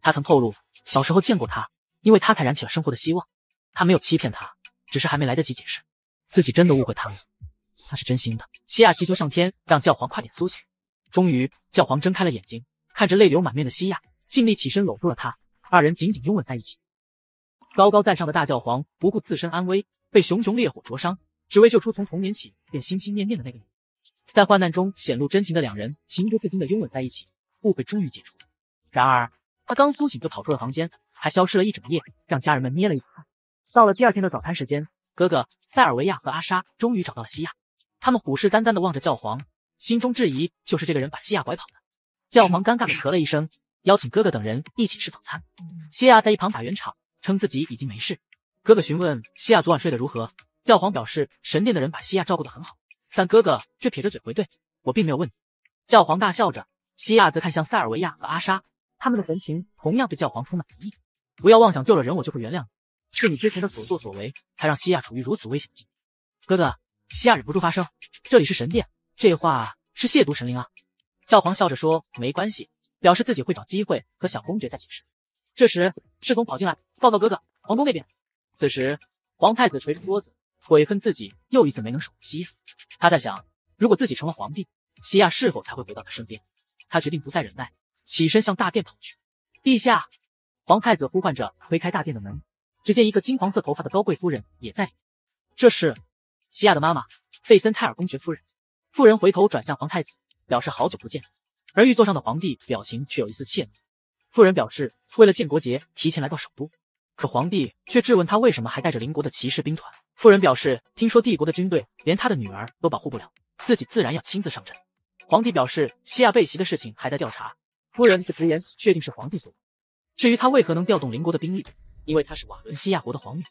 他曾透露小时候见过他，因为他才燃起了生活的希望。他没有欺骗他，只是还没来得及解释，自己真的误会他了。他是真心的。西亚祈求上天让教皇快点苏醒。终于，教皇睁开了眼睛，看着泪流满面的西亚，尽力起身搂住了他，二人紧紧拥吻在一起。高高在上的大教皇不顾自身安危，被熊熊烈火灼伤，只为救出从童年起便心心念念的那个女。在患难中显露真情的两人，情不自禁的拥吻在一起，误会终于解除。然而，他刚苏醒就跑出了房间，还消失了一整夜，让家人们捏了一把汗。到了第二天的早餐时间，哥哥塞尔维亚和阿莎终于找到了西亚，他们虎视眈眈的望着教皇，心中质疑就是这个人把西亚拐跑的。教皇尴尬的咳了一声，邀请哥哥等人一起吃早餐。西亚在一旁打圆场，称自己已经没事。哥哥询问西亚昨晚睡得如何，教皇表示神殿的人把西亚照顾得很好。但哥哥却撇着嘴回怼：“我并没有问你。”教皇大笑着，西亚则看向塞尔维亚和阿莎，他们的神情同样对教皇充满敌意。不要妄想救了人我就会原谅你，是你之前的所作所为才让西亚处于如此危险境地。哥哥，西亚忍不住发声：“这里是神殿，这话是亵渎神灵啊！”教皇笑着说：“没关系，表示自己会找机会和小公爵再解释。”这时，侍从跑进来报告哥哥：“皇宫那边。”此时，皇太子捶着桌子。悔恨自己又一次没能守护西亚，他在想，如果自己成了皇帝，西亚是否才会回到他身边？他决定不再忍耐，起身向大殿跑去。陛下，皇太子呼唤着，推开大殿的门，只见一个金黄色头发的高贵夫人也在里面。这是西亚的妈妈，费森泰尔公爵夫人。妇人回头转向皇太子，表示好久不见。而玉座上的皇帝表情却有一丝怯懦。妇人表示，为了建国节提前来到首都。可皇帝却质问他为什么还带着邻国的骑士兵团。夫人表示，听说帝国的军队连他的女儿都保护不了，自己自然要亲自上阵。皇帝表示，西亚被袭的事情还在调查。夫人此直言，确定是皇帝所为。至于他为何能调动邻国的兵力，因为他是瓦伦西亚国的皇女。